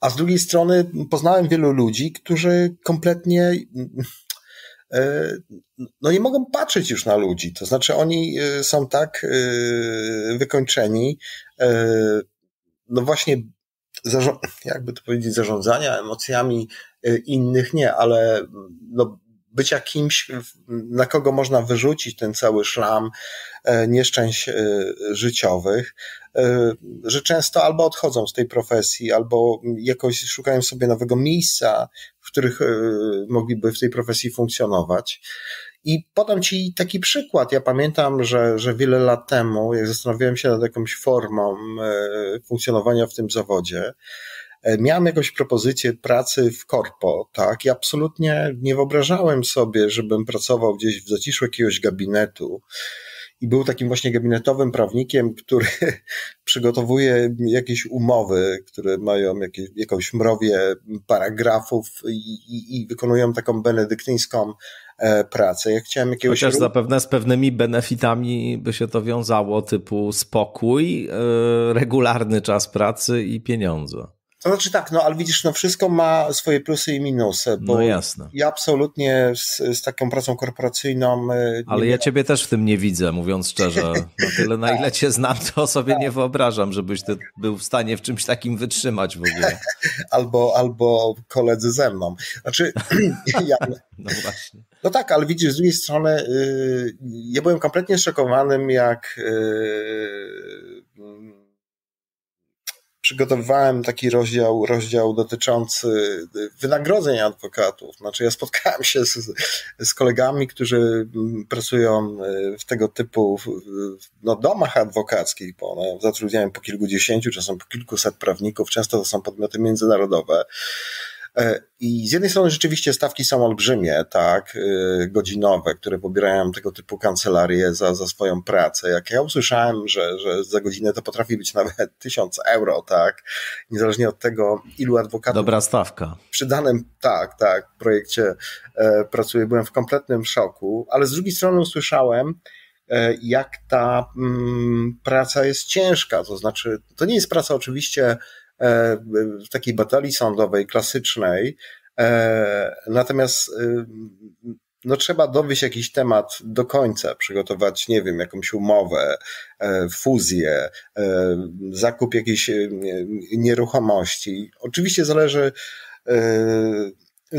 A z drugiej strony poznałem wielu ludzi, którzy kompletnie no nie mogą patrzeć już na ludzi. To znaczy oni e, są tak e, wykończeni, no właśnie, jakby to powiedzieć, zarządzania emocjami innych nie, ale no bycia kimś, na kogo można wyrzucić ten cały szlam nieszczęść życiowych, że często albo odchodzą z tej profesji, albo jakoś szukają sobie nowego miejsca, w których e, mogliby w tej profesji funkcjonować. I podam Ci taki przykład. Ja pamiętam, że, że wiele lat temu, jak zastanawiałem się nad jakąś formą e, funkcjonowania w tym zawodzie, e, miałem jakąś propozycję pracy w korpo, tak? I absolutnie nie wyobrażałem sobie, żebym pracował gdzieś w zaciszu jakiegoś gabinetu, i był takim właśnie gabinetowym prawnikiem, który [laughs] przygotowuje jakieś umowy, które mają jakieś, jakąś mrowie paragrafów i, i, i wykonują taką benedyktyńską e, pracę. Ja chciałem jakiegoś... Chociaż zapewne z pewnymi benefitami by się to wiązało, typu spokój, e, regularny czas pracy i pieniądze. To znaczy tak, no ale widzisz, no wszystko ma swoje plusy i minusy. Bo no jasne. Ja absolutnie z, z taką pracą korporacyjną. E, ale ja ciebie też w tym nie widzę, mówiąc szczerze. Na tyle, na [laughs] ile cię znam, to sobie nie wyobrażam, żebyś ty był w stanie w czymś takim wytrzymać w ogóle. [laughs] albo, albo koledzy ze mną. Znaczy, [clears throat] ja, [laughs] no właśnie. No tak, ale widzisz, z drugiej strony, yy, ja byłem kompletnie szokowanym, jak. Yy, przygotowywałem taki rozdział, rozdział dotyczący wynagrodzeń adwokatów. Znaczy, ja spotkałem się z, z kolegami, którzy pracują w tego typu no, domach adwokackich, bo one zatrudniają po kilkudziesięciu, czasem po kilkuset prawników, często to są podmioty międzynarodowe. E, I z jednej strony rzeczywiście stawki są olbrzymie, tak, e, godzinowe, które pobierają tego typu kancelarie za, za swoją pracę. Jak ja usłyszałem, że, że za godzinę to potrafi być nawet [laughs] tysiąc euro, tak, niezależnie od tego, ilu adwokatów. Dobra stawka. Przy danym, tak, tak, projekcie e, pracuję, byłem w kompletnym szoku, ale z drugiej strony usłyszałem, e, jak ta mm, praca jest ciężka. To znaczy, to nie jest praca oczywiście w takiej batalii sądowej klasycznej. E, natomiast e, no trzeba dowieść jakiś temat do końca, przygotować, nie wiem, jakąś umowę, fuzję, zakup jakiejś nieruchomości. Oczywiście zależy,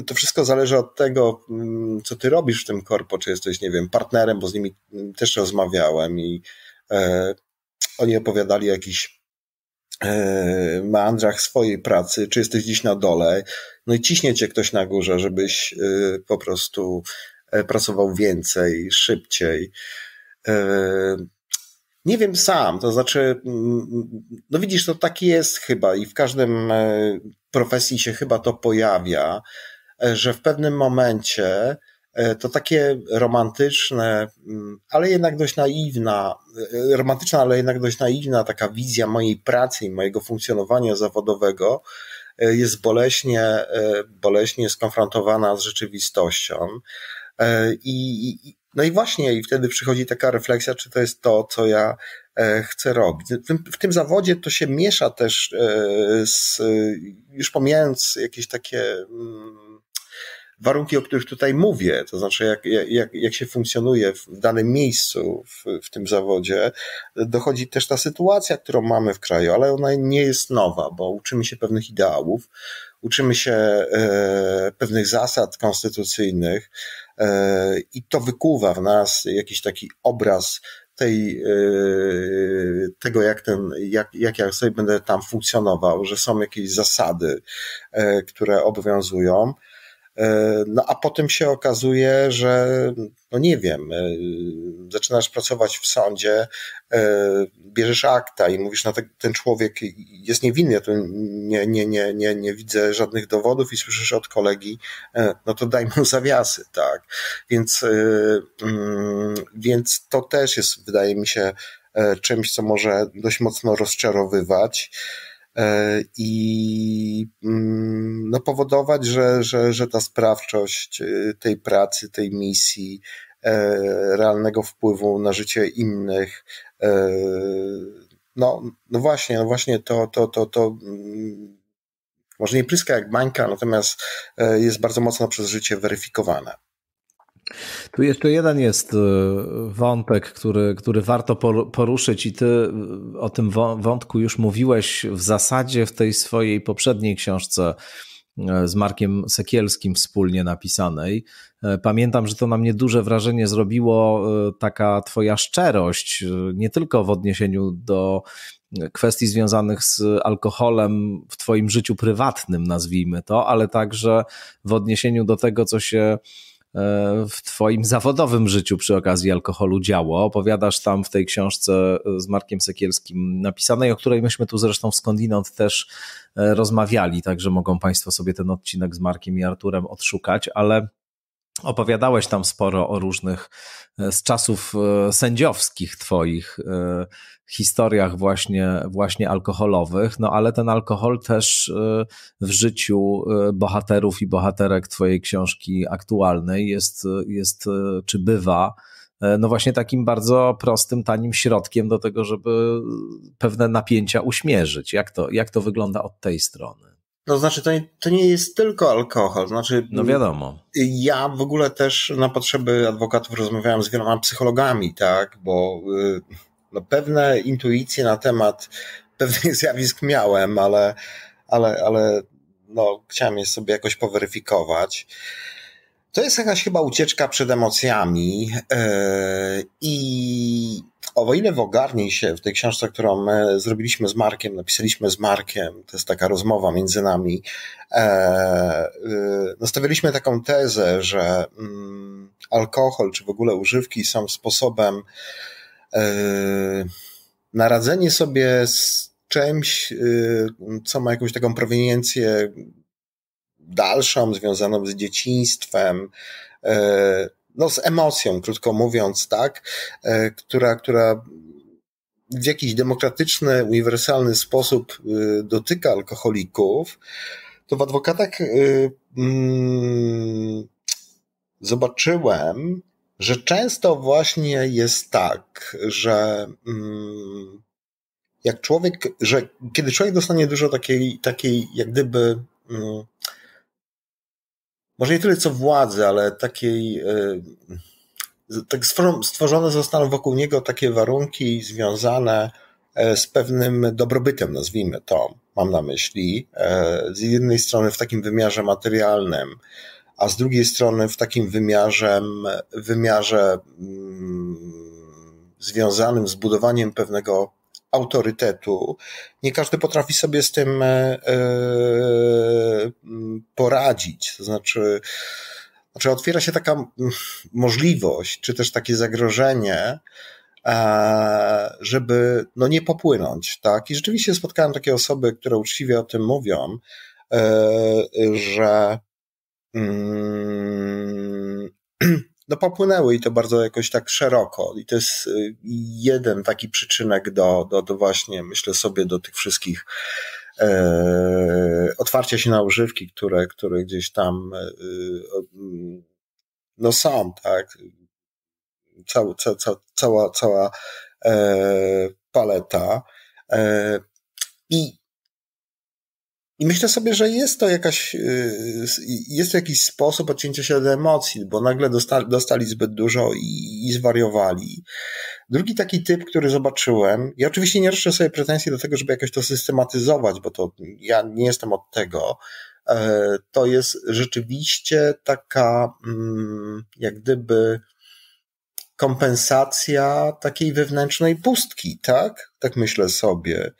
to wszystko zależy od tego, mm, co ty robisz w tym korpo, czy jesteś, nie wiem, partnerem, bo z nimi też rozmawiałem i oni opowiadali E, meandrach swojej pracy, czy jesteś gdzieś na dole, no i ciśnie cię ktoś na górze, żebyś e, po prostu e, pracował więcej, szybciej. Nie wiem sam, to znaczy, no widzisz, to taki jest chyba i w każdym profesji się chyba to pojawia, że w pewnym momencie E, to takie romantyczne, mm, ale jednak dość naiwna, e, romantyczna, ale jednak dość naiwna taka wizja mojej pracy i mojego funkcjonowania zawodowego e, jest boleśnie, boleśnie skonfrontowana z rzeczywistością. I, no i właśnie, i wtedy przychodzi taka refleksja, czy to jest to, co ja chcę robić. W tym, w tym zawodzie to się miesza też z, już pomijając jakieś takie mm, warunki, o których tutaj mówię, to znaczy jak, jak, jak się funkcjonuje w danym miejscu w, w tym zawodzie, dochodzi też ta sytuacja, którą mamy w kraju, ale ona nie jest nowa, bo uczymy się pewnych ideałów, uczymy się e, pewnych zasad konstytucyjnych e, i to wykuwa w nas jakiś taki obraz tej, e, tego, jak, ten, jak, jak ja sobie będę tam funkcjonował, że są jakieś zasady, e, które obowiązują. E, no a potem się okazuje, że no nie wiem, e, zaczynasz pracować w sądzie, e, bierzesz akta i mówisz, no ten człowiek jest niewinny, ja tu nie, nie, nie, nie, nie widzę żadnych dowodów i słyszysz od kolegi, no to daj mu [laughs] zawiasy, tak. Więc, mm, więc to też jest, wydaje mi się, czymś, co może dość mocno rozczarowywać. E, i mm, no, powodować, że, że, że ta sprawczość y, tej pracy, tej misji, e, realnego wpływu na życie innych, e, no, no właśnie, no właśnie to, to, to, to mm, może nie pryska jak bańka, natomiast jest bardzo mocno przez życie weryfikowane. Tu jeszcze jeden jest e, wątek, który, który warto poruszyć, i ty e, o tym wątku już mówiłeś w zasadzie w tej swojej poprzedniej książce e, z Markiem Sekielskim wspólnie napisanej. Pamiętam, że to na mnie duże wrażenie zrobiło taka Twoja szczerość, nie tylko w odniesieniu do kwestii związanych z alkoholem w Twoim życiu prywatnym, nazwijmy to, ale także w odniesieniu do tego, co się w Twoim zawodowym życiu przy okazji alkoholu działo. Opowiadasz tam w tej książce z Markiem Sekielskim napisanej, o której myśmy tu zresztą Skądinąd też e, rozmawiali, także mogą Państwo sobie ten odcinek z Markiem i Arturem odszukać, ale Opowiadałeś tam sporo o różnych e, z czasów e, sędziowskich twoich e, historiach właśnie, właśnie alkoholowych, no ale ten alkohol też w życiu bohaterów i bohaterek twojej książki aktualnej jest, jest czy bywa no właśnie takim bardzo prostym, tanim środkiem do tego, żeby pewne napięcia uśmierzyć. Jak to, jak to wygląda od tej strony? To znaczy, to nie, to nie jest tylko alkohol. Znaczy, no wiadomo. Ja w ogóle też na potrzeby adwokatów rozmawiałem z wieloma psychologami, tak, bo y, no, pewne intuicje na temat pewnych [laughs] zjawisk miałem, ale, ale, ale no, chciałem je sobie jakoś poweryfikować. To jest jakaś chyba ucieczka przed emocjami yy, i o ile w Ogarnij się, w tej książce, którą my zrobiliśmy z Markiem, napisaliśmy z Markiem, to jest taka rozmowa między nami, e, y, nastawialiśmy taką tezę, że mm, alkohol czy w ogóle używki są sposobem e, na radzenie sobie z czymś, y, co ma jakąś taką proweniencję dalszą, związaną z dzieciństwem, no z emocją, krótko mówiąc, tak, która, która w jakiś demokratyczny, uniwersalny sposób dotyka alkoholików, to w adwokatach mm, zobaczyłem, że często właśnie jest tak, że mm, jak człowiek, że kiedy człowiek dostanie dużo takiej, takiej jak gdyby, mm, może nie tyle co władzy, ale takiej, y, tak stworzone zostaną wokół niego takie warunki związane e, z pewnym dobrobytem, nazwijmy to, mam na myśli, e, z jednej strony w takim wymiarze materialnym, a z drugiej strony w takim wymiarze, wymiarze mm, związanym z budowaniem pewnego autorytetu. Nie każdy potrafi sobie z tym e, e, poradzić. To znaczy, znaczy otwiera się taka możliwość, czy też takie zagrożenie, e, żeby no nie popłynąć, tak? I rzeczywiście spotkałem takie osoby, które uczciwie o tym mówią, że Mm, [clears throat] no popłynęły i to bardzo jakoś tak szeroko. I to jest y, jeden taki przyczynek do, do, do właśnie, myślę sobie, do tych wszystkich e, otwarcia się na używki, które, które gdzieś tam e, e, no są, tak. Cała, ca, ca, cała, cała e, paleta. E, I i myślę sobie, że jest to jakaś, y, jest jakiś sposób odcięcia się od emocji, bo nagle dostali, dostali zbyt dużo i, i zwariowali. Drugi taki typ, który zobaczyłem, ja oczywiście nie roszczę sobie pretensji do tego, żeby jakoś to systematyzować, bo to ja nie jestem od tego, e, to jest rzeczywiście taka, mm, jak gdyby, kompensacja takiej wewnętrznej pustki, tak? Tak myślę sobie.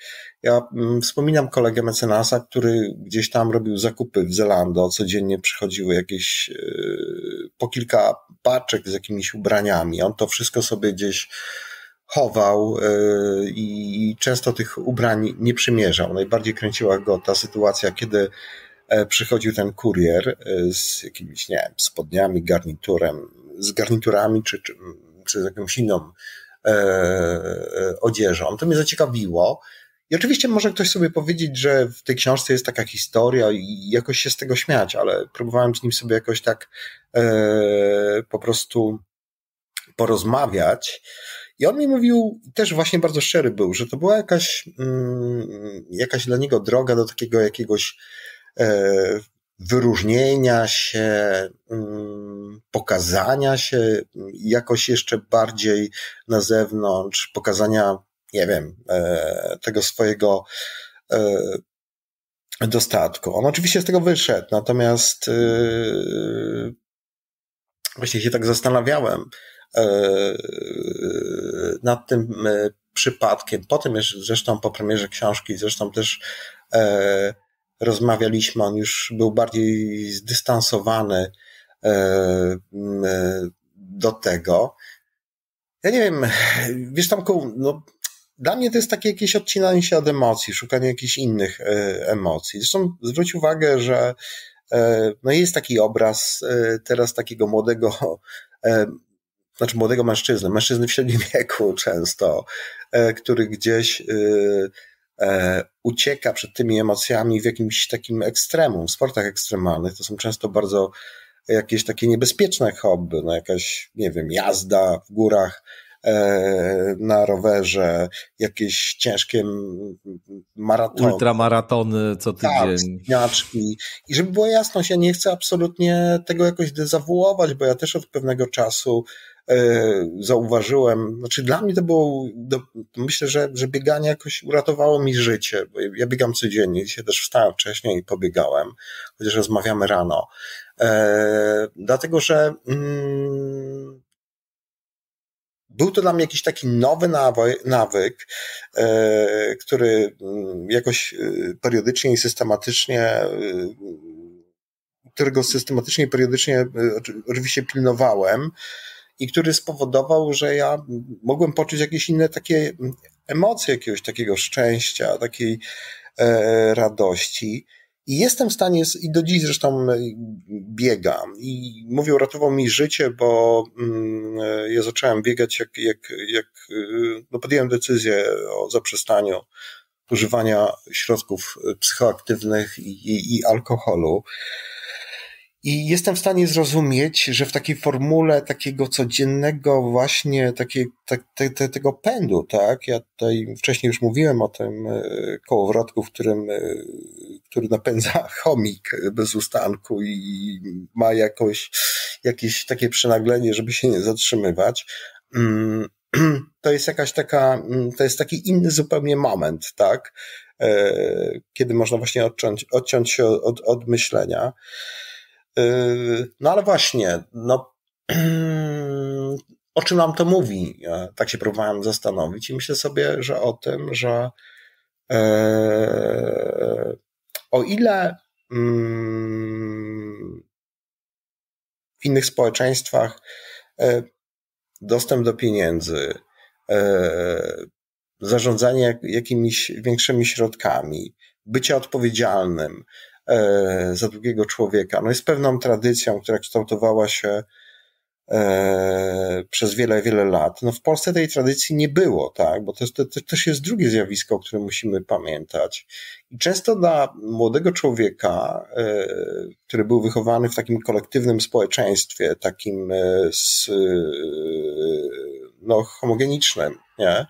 Ja mm, wspominam kolegę mecenasa, który gdzieś tam robił zakupy w Zelando, codziennie przychodziły jakieś yy, po kilka paczek z jakimiś ubraniami. On to wszystko sobie gdzieś chował yy, i często tych ubrań nie przymierzał. Najbardziej kręciła go ta sytuacja, kiedy e, przychodził ten kurier e, z jakimiś, nie wiem, spodniami, garniturem, z garniturami czy, czy, czy z jakąś inną e, odzieżą. To mnie zaciekawiło. I oczywiście może ktoś sobie powiedzieć, że w tej książce jest taka historia i jakoś się z tego śmiać, ale próbowałem z nim sobie jakoś tak e, po prostu porozmawiać. I on mi mówił, też właśnie bardzo szczery był, że to była jakaś, mm, jakaś dla niego droga do takiego jakiegoś e, wyróżnienia się, mm, pokazania się jakoś jeszcze bardziej na zewnątrz, pokazania nie wiem, e, tego swojego e, dostatku. On oczywiście z tego wyszedł, natomiast e, właśnie się tak zastanawiałem nad tym przypadkiem. Potem zresztą po premierze książki, zresztą też rozmawialiśmy, on już był bardziej zdystansowany do tego. Ja nie wiem, wiesz Tomku, no dla mnie to jest takie jakieś odcinanie się od emocji, szukanie jakichś innych e, emocji. Zresztą zwróć uwagę, że e, no jest taki obraz e, teraz takiego młodego, znaczy młodego mężczyzny, mężczyzny w średnim wieku często, który gdzieś ucieka przed tymi emocjami w jakimś takim ekstremum, w sportach ekstremalnych. To są często bardzo jakieś takie niebezpieczne hobby, no jakaś, nie wiem, jazda w górach, na rowerze, jakieś ciężkie maratony. Ultramaratony co tak, tydzień. Tak, I żeby była jasność, ja nie chcę absolutnie tego jakoś dezawuować, bo ja też od pewnego czasu e, zauważyłem, znaczy dla mnie to było, myślę, że, że bieganie jakoś uratowało mi życie, bo ja biegam codziennie, dzisiaj też wstałem wcześniej i pobiegałem, chociaż rozmawiamy rano, e, dlatego, że mm, był to dla mnie jakiś taki nowy nawyk, e, który mm, jakoś e, periodycznie i systematycznie, e, którego systematycznie i periodycznie oczywiście pilnowałem i który spowodował, że ja mogłem poczuć jakieś inne takie emocje, jakiegoś takiego szczęścia, takiej radości. I jestem w stanie, i do dziś zresztą biegam. I mówię, uratował mi życie, bo mm, ja zacząłem biegać, jak, jak, jak no podjąłem decyzję o zaprzestaniu używania środków psychoaktywnych i, i, i alkoholu. I jestem w stanie zrozumieć, że w takiej formule takiego codziennego właśnie takiej, tak, te, te, tego pędu, tak? Ja tutaj wcześniej już mówiłem o tym e, kołowrotku, w którym, e, który napędza [laughs] chomik bez ustanku i ma jakoś, jakieś takie przenaglenie, żeby się nie zatrzymywać. Mm, [clears throat] to jest jakaś taka, mm, to jest taki inny zupełnie moment, tak? E, kiedy można właśnie odciąć, odciąć się od, od myślenia. Yy, no ale właśnie, no, [clears throat] o czym nam to mówi? Tak się próbowałem zastanowić i myślę sobie, że o tym, że e, o ile mm, w innych społeczeństwach e, dostęp do pieniędzy, zarządzanie jakimiś większymi środkami, bycie odpowiedzialnym, za drugiego człowieka. No jest pewną tradycją, która kształtowała się e, przez wiele, wiele lat. No w Polsce tej tradycji nie było, tak, bo to, to, to też jest drugie zjawisko, o którym musimy pamiętać. I często dla młodego człowieka, e, który był wychowany w takim kolektywnym społeczeństwie, takim z, no, homogenicznym, nie?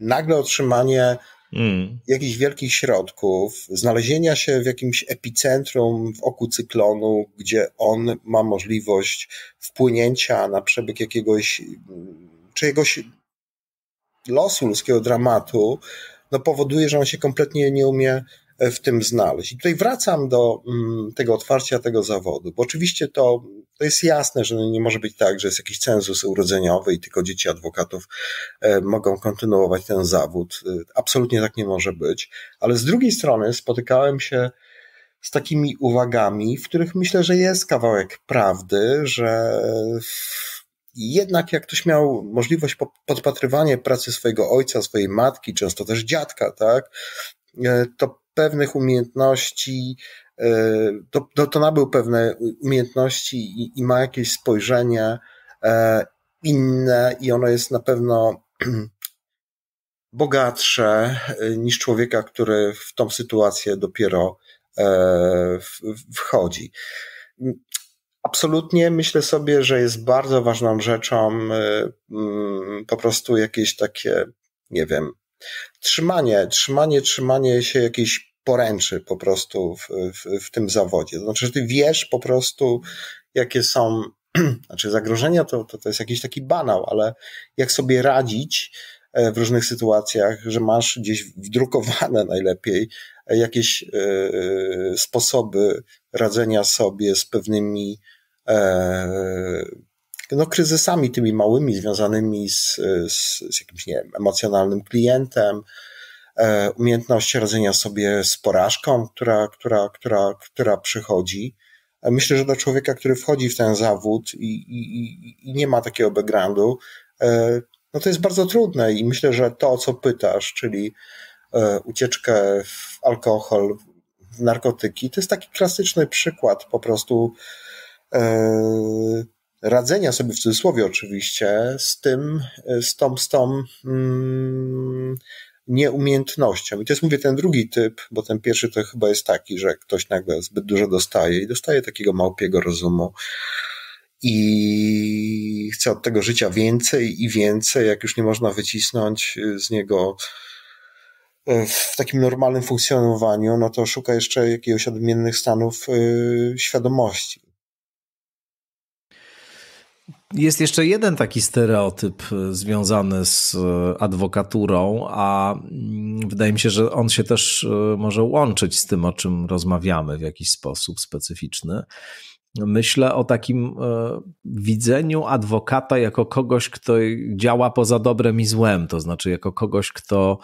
nagle otrzymanie mm. jakichś wielkich środków, znalezienia się w jakimś epicentrum w oku cyklonu, gdzie on ma możliwość wpłynięcia na przebieg jakiegoś czyjegoś losu ludzkiego dramatu, no powoduje, że on się kompletnie nie umie w tym znaleźć. I tutaj wracam do mm, tego otwarcia tego zawodu, bo oczywiście to, to jest jasne, że nie może być tak, że jest jakiś cenzus urodzeniowy i tylko dzieci adwokatów e, mogą kontynuować ten zawód. E, absolutnie tak nie może być. Ale z drugiej strony spotykałem się z takimi uwagami, w których myślę, że jest kawałek prawdy, że jednak jak ktoś miał możliwość podpatrywania pracy swojego ojca, swojej matki, często też dziadka, tak, e, to pewnych umiejętności, e, to, to, to nabył pewne umiejętności i, i ma jakieś spojrzenie e, inne i ono jest na pewno [clears throat] bogatsze e, niż człowieka, który w tą sytuację dopiero wchodzi. Absolutnie myślę sobie, że jest bardzo ważną rzeczą po prostu jakieś takie, nie wiem, trzymanie, trzymanie, trzymanie się jakiejś poręczy po prostu w, w, w tym zawodzie. To znaczy, że ty wiesz po prostu, jakie są, [clears throat] znaczy zagrożenia to, to, to jest jakiś taki banał, ale jak sobie radzić e, w różnych sytuacjach, że masz gdzieś wdrukowane [laughs] najlepiej jakieś e, sposoby radzenia sobie z pewnymi e, no, kryzysami tymi małymi, związanymi z, z, z jakimś, nie wiem, emocjonalnym klientem, e, umiejętności radzenia sobie z porażką, która, która, która, która przychodzi. E, myślę, że dla człowieka, który wchodzi w ten zawód i, i, i nie ma takiego backgroundu, e, no to jest bardzo trudne i myślę, że to, o co pytasz, czyli ucieczkę w alkohol, w narkotyki, to jest taki klasyczny przykład po prostu radzenia sobie w cudzysłowie oczywiście z tym, z tą, z tą mm, nieumiejętnością. I to jest, mówię, ten drugi typ, bo ten pierwszy to chyba jest taki, że ktoś nagle zbyt dużo dostaje i dostaje takiego małpiego rozumu i chce od tego życia więcej i więcej, jak już nie można wycisnąć z niego e, w takim normalnym funkcjonowaniu, no to szuka jeszcze jakiegoś odmiennych stanów świadomości. Jest jeszcze jeden taki stereotyp e, związany z e, adwokaturą, a mm, wydaje mi się, że on się też e, może łączyć z tym, o czym rozmawiamy w jakiś sposób specyficzny. Myślę o takim widzeniu adwokata jako kogoś, kto działa poza dobrem i złem, to znaczy jako kogoś, kto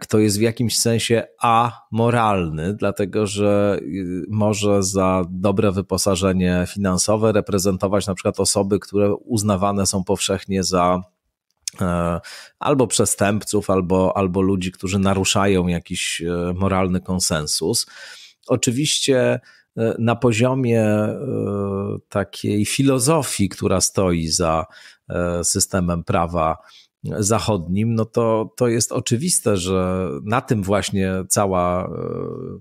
kto jest w jakimś sensie amoralny, dlatego że y, może za dobre wyposażenie finansowe reprezentować na przykład osoby, które uznawane są powszechnie za albo przestępców, albo, albo ludzi, którzy naruszają jakiś moralny konsensus. Oczywiście na poziomie takiej filozofii, która stoi za systemem prawa zachodnim, no to, to jest oczywiste, że na tym właśnie cała e,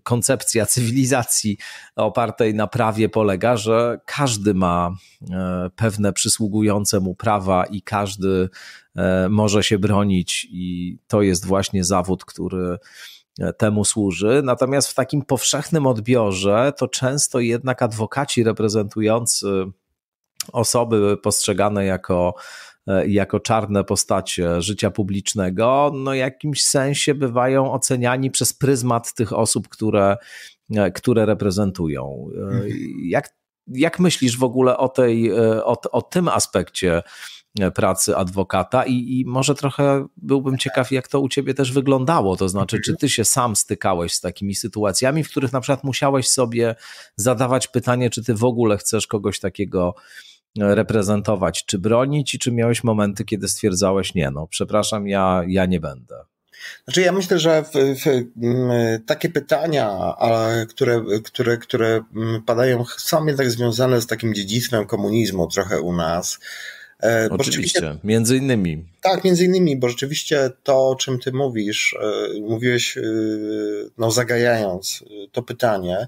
koncepcja cywilizacji opartej na prawie polega, że każdy ma e, pewne przysługujące mu prawa i każdy e, może się bronić, i to jest właśnie zawód, który temu służy. Natomiast w takim powszechnym odbiorze to często jednak adwokaci reprezentujący osoby postrzegane jako jako czarne postacie życia publicznego, no w jakimś sensie bywają oceniani przez pryzmat tych osób, które, e, które reprezentują. E, mhm. Jak, jak myślisz w ogóle o, tej, o, o tym aspekcie pracy adwokata i, i może trochę byłbym ciekaw, jak to u ciebie też wyglądało. To znaczy, czy mhm. ty się sam stykałeś z takimi sytuacjami, w których na przykład musiałeś sobie zadawać pytanie, czy ty w ogóle chcesz kogoś takiego reprezentować, czy bronić, i czy miałeś momenty, kiedy stwierdzałeś, nie, no, przepraszam, ja, ja nie będę. Znaczy, ja myślę, że w, w, takie pytania, które, które, które padają, są jednak związane z takim dziedzictwem komunizmu trochę u nas. E, oczywiście, między innymi. Tak, między innymi, bo rzeczywiście to, o czym ty mówisz, e, mówiłeś, e, no, zagajając to pytanie,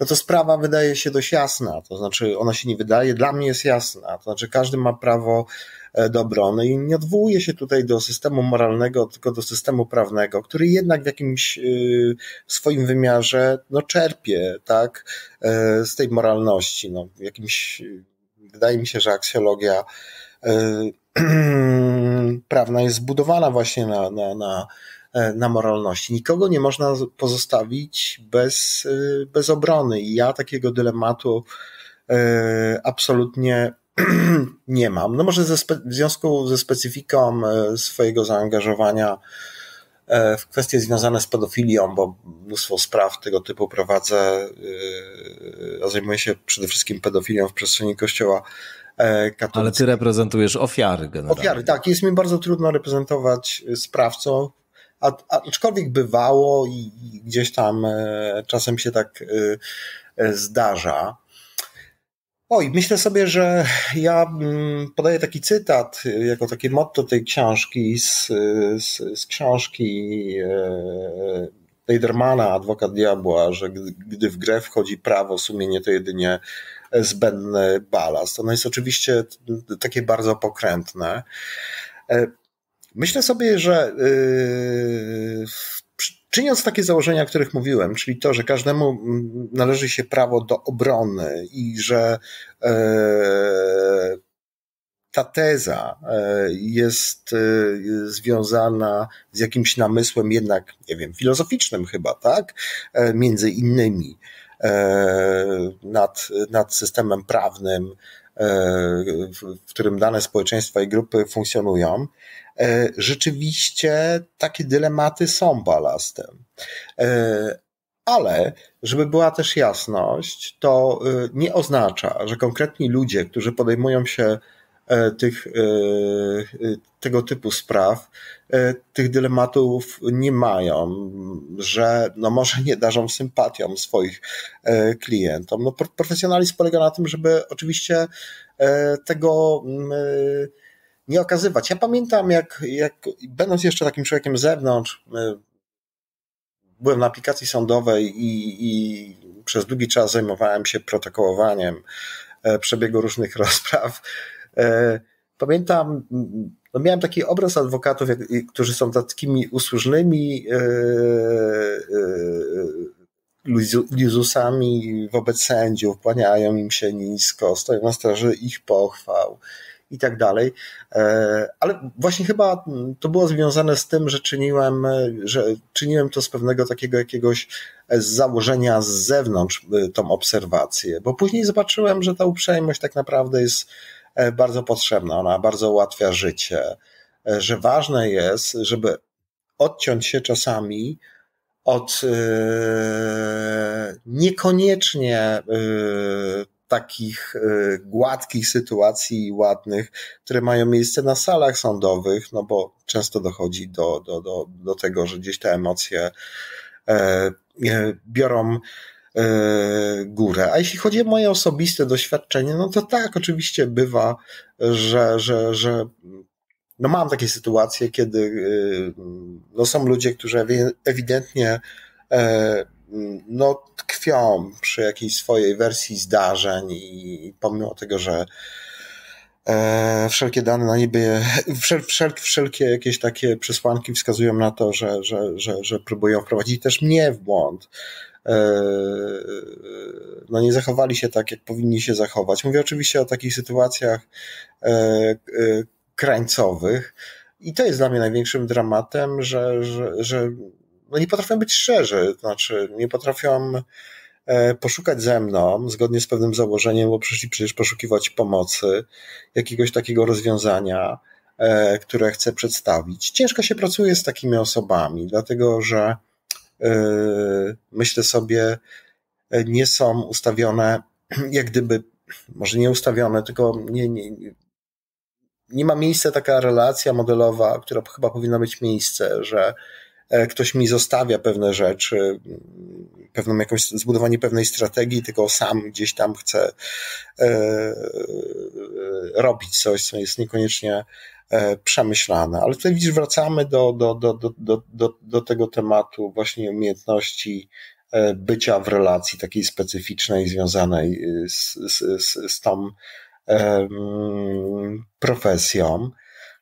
no to sprawa wydaje się dość jasna. To znaczy, ona się nie wydaje, dla mnie jest jasna. To znaczy, każdy ma prawo e, do obrony i nie odwołuje się tutaj do systemu moralnego, tylko do systemu prawnego, który jednak w jakimś e, swoim wymiarze no, czerpie tak, e, z tej moralności. No, jakimś, wydaje mi się, że aksjologia [clears throat] prawna jest zbudowana właśnie na, na, na na moralności. Nikogo nie można pozostawić bez, e, bez obrony i ja takiego dylematu e, absolutnie [clears throat] nie mam. No może w związku ze specyfiką swojego zaangażowania w kwestie związane z pedofilią, bo mnóstwo spraw tego typu prowadzę, a zajmuję się przede wszystkim pedofilią w przestrzeni kościoła katolickiego. Ale ty reprezentujesz ofiary generalnie. Ofiary, tak. Jest mi bardzo trudno reprezentować sprawców, a, aczkolwiek bywało i, gdzieś tam e, czasem się tak e, e, zdarza. Oj, myślę sobie, że ja mm, podaję taki cytat jako takie motto tej książki z, z, z książki Leidermana, Adwokat Diabła, że gdy w grę wchodzi prawo, sumienie to jedynie zbędny balast. Ono jest oczywiście takie bardzo pokrętne. Myślę sobie, że yy, czyniąc takie założenia, o których mówiłem, czyli to, że każdemu mm, należy się prawo do obrony i że yy, ta teza yy, jest związana z jakimś namysłem jednak, nie wiem, filozoficznym chyba, tak? Między innymi nad, nad systemem prawnym, w którym dane społeczeństwa i grupy funkcjonują, E, rzeczywiście takie dylematy są balastem. E, ale, żeby była też jasność, to e, nie oznacza, że konkretni ludzie, którzy podejmują się tych, tego typu spraw, tych dylematów nie mają, że no może nie darzą sympatią swoich klientom. No, profesjonalizm polega na tym, żeby oczywiście tego mm, nie okazywać. Ja pamiętam, jak, jak będąc jeszcze takim człowiekiem z zewnątrz, byłem na aplikacji sądowej i, i przez długi czas zajmowałem się protokołowaniem e, przebiegu różnych [laughs] rozpraw. E, pamiętam, no miałem taki obraz adwokatów, którzy są takimi usłużnymi e, lizusami wobec sędziów, kłaniają im się nisko, stoją na straży ich pochwał i tak dalej. E, ale właśnie chyba to było związane z tym, że czyniłem, że czyniłem to z pewnego takiego jakiegoś założenia z zewnątrz e, tą obserwację, bo później zobaczyłem, że ta uprzejmość tak naprawdę jest e, bardzo potrzebna, ona bardzo ułatwia życie, że ważne jest, żeby odciąć się czasami od niekoniecznie takich gładkich sytuacji ładnych, które mają miejsce na salach sądowych, no bo często dochodzi do, do, do, do tego, że gdzieś te emocje biorą górę. A jeśli chodzi o moje osobiste doświadczenie, no to tak, oczywiście bywa, że, że, że no mam takie sytuacje, kiedy y, no są ludzie, którzy ewidentnie e, no, tkwią przy jakiejś swojej wersji zdarzeń i pomimo tego, że e, wszelkie dane na niby, wszel, wszel, wszelkie jakieś takie przesłanki wskazują na to, że, że, że, że próbują wprowadzić też mnie w błąd. E, no nie zachowali się tak, jak powinni się zachować. Mówię oczywiście o takich sytuacjach, krańcowych. I to jest dla mnie największym dramatem, że, że, że no nie potrafią być szczerzy, znaczy nie potrafią e, poszukać ze mną, zgodnie z pewnym założeniem, bo przyszli przecież poszukiwać pomocy, jakiegoś takiego rozwiązania, e, które chcę przedstawić. Ciężko się pracuje z takimi osobami, dlatego że e, myślę sobie, nie są ustawione, [clears throat] jak gdyby, może nie ustawione, tylko nie, nie, nie ma miejsca taka relacja modelowa, która chyba powinna mieć miejsce, że e, ktoś mi zostawia pewne rzeczy, pewną jakąś, zbudowanie pewnej strategii, tylko sam gdzieś tam chce e, robić coś, co jest niekoniecznie e, przemyślane. Ale tutaj widzisz, wracamy do, do, do, do, do, do tego tematu właśnie umiejętności bycia w relacji takiej specyficznej, związanej z, z, z, z tą profesją.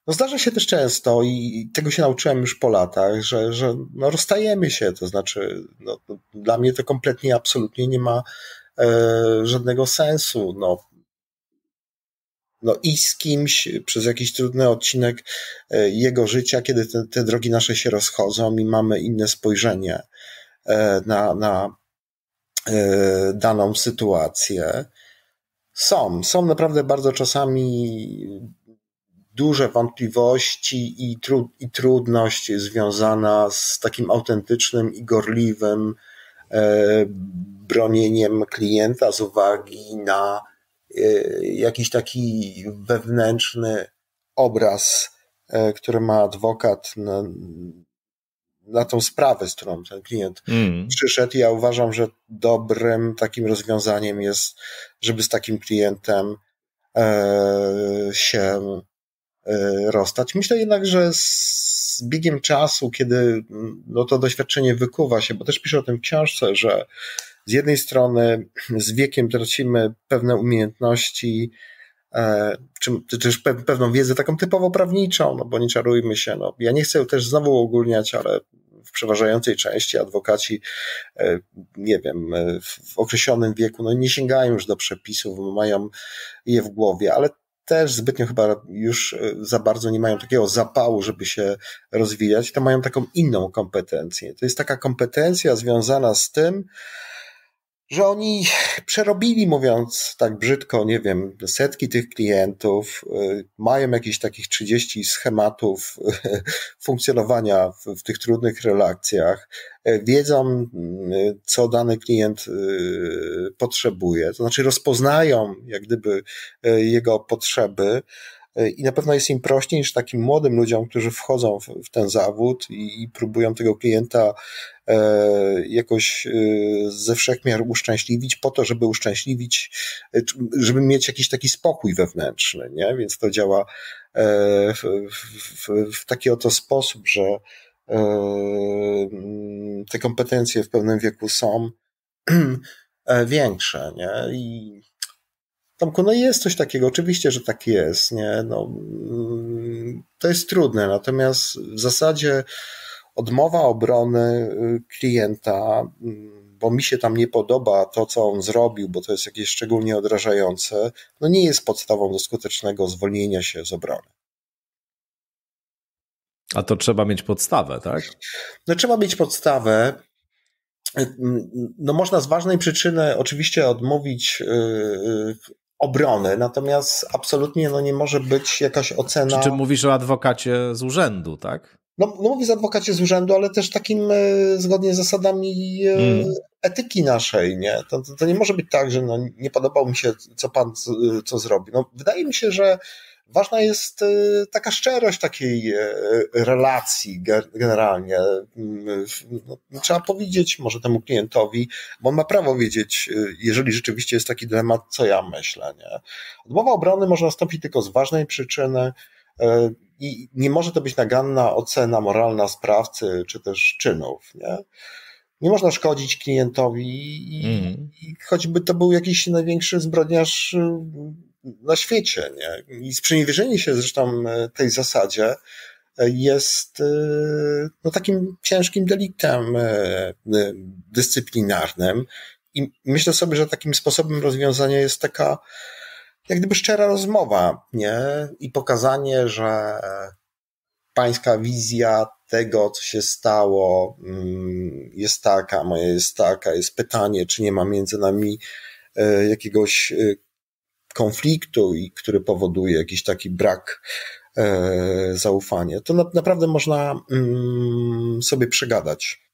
No zdarza się też często i tego się nauczyłem już po latach, że, że no rozstajemy się, to znaczy no, dla mnie to kompletnie, absolutnie nie ma e, żadnego sensu. No, no i z kimś przez jakiś trudny odcinek e, jego życia, kiedy te, te drogi nasze się rozchodzą i mamy inne spojrzenie e, na, na e, daną sytuację. Są, są naprawdę bardzo czasami duże wątpliwości i, tru, i trudność związana z takim autentycznym i gorliwym bronieniem klienta z uwagi na jakiś taki wewnętrzny obraz, e, który ma adwokat na, na tą sprawę, z którą ten klient mm. przyszedł. Ja uważam, że dobrym takim rozwiązaniem jest, żeby z takim klientem e, się e, rozstać. Myślę jednak, że z biegiem czasu, kiedy no, to doświadczenie wykuwa się, bo też piszę o tym w książce, że z jednej strony z wiekiem tracimy pewne umiejętności, e, czy, czy też pewną wiedzę taką typowo prawniczą, no bo nie czarujmy się. No. Ja nie chcę też znowu ogólniać, ale w przeważającej części adwokaci, e, nie wiem, e, w określonym wieku, no nie sięgają już do przepisów, mają je w głowie, ale też zbytnio chyba już za bardzo nie mają takiego zapału, żeby się rozwijać, to mają taką inną kompetencję. To jest taka kompetencja związana z tym, że oni przerobili, mówiąc tak brzydko, nie wiem, setki tych klientów, y, mają jakieś takich 30 schematów y, [laughs] funkcjonowania w, w tych trudnych relacjach, y, wiedzą, co dany klient potrzebuje, to znaczy rozpoznają jak gdyby jego potrzeby, i na pewno jest im prościej niż takim młodym ludziom, którzy wchodzą w, w ten zawód i, i, próbują tego klienta jakoś e, ze wszechmiar uszczęśliwić, po to, żeby uszczęśliwić, e, żeby mieć jakiś taki spokój wewnętrzny, nie? Więc to działa e, w, w, w, taki oto sposób, że e, te kompetencje w pewnym wieku są [clears throat] e, większe, nie? I Tomku, no jest coś takiego, oczywiście, że tak jest, nie? No, mm, to jest trudne, natomiast w zasadzie odmowa obrony y, klienta, mm, bo mi się tam nie podoba to, co on zrobił, bo to jest jakieś szczególnie odrażające, no nie jest podstawą do skutecznego zwolnienia się z obrony. A to trzeba mieć podstawę, tak? No trzeba mieć podstawę. Y, no można z ważnej przyczyny oczywiście odmówić y, obrony, natomiast absolutnie no, nie może być jakaś ocena. Czym mówisz o adwokacie z urzędu, tak? No, no mówię z adwokacie z urzędu, ale też takim zgodnie z zasadami mm. etyki naszej, nie? To, to, nie może być tak, że no, nie podobał mi się, co pan co zrobi. No, wydaje mi się, że ważna jest taka szczerość takiej relacji generalnie. Mm, no, trzeba powiedzieć może temu klientowi, bo on ma prawo wiedzieć, jeżeli rzeczywiście jest taki dylemat, co ja myślę. Nie? Odmowa obrony może nastąpić tylko z ważnej przyczyny, E, i nie może to być naganna ocena moralna sprawcy czy też czynów. Nie, nie można szkodzić klientowi, i, mm. i choćby to był jakiś największy zbrodniarz y, na świecie. Nie? I sprzeniewierzenie się zresztą e, tej zasadzie e, jest no, takim ciężkim deliktem dyscyplinarnym. I myślę sobie, że takim sposobem rozwiązania jest taka jak gdyby szczera rozmowa, nie? I pokazanie, że pańska wizja tego, co się stało, mm, jest taka, moja jest taka, jest pytanie, czy nie ma między nami e, jakiegoś e, konfliktu, i który powoduje jakiś taki brak e, zaufania. To naprawdę można mm, sobie przegadać.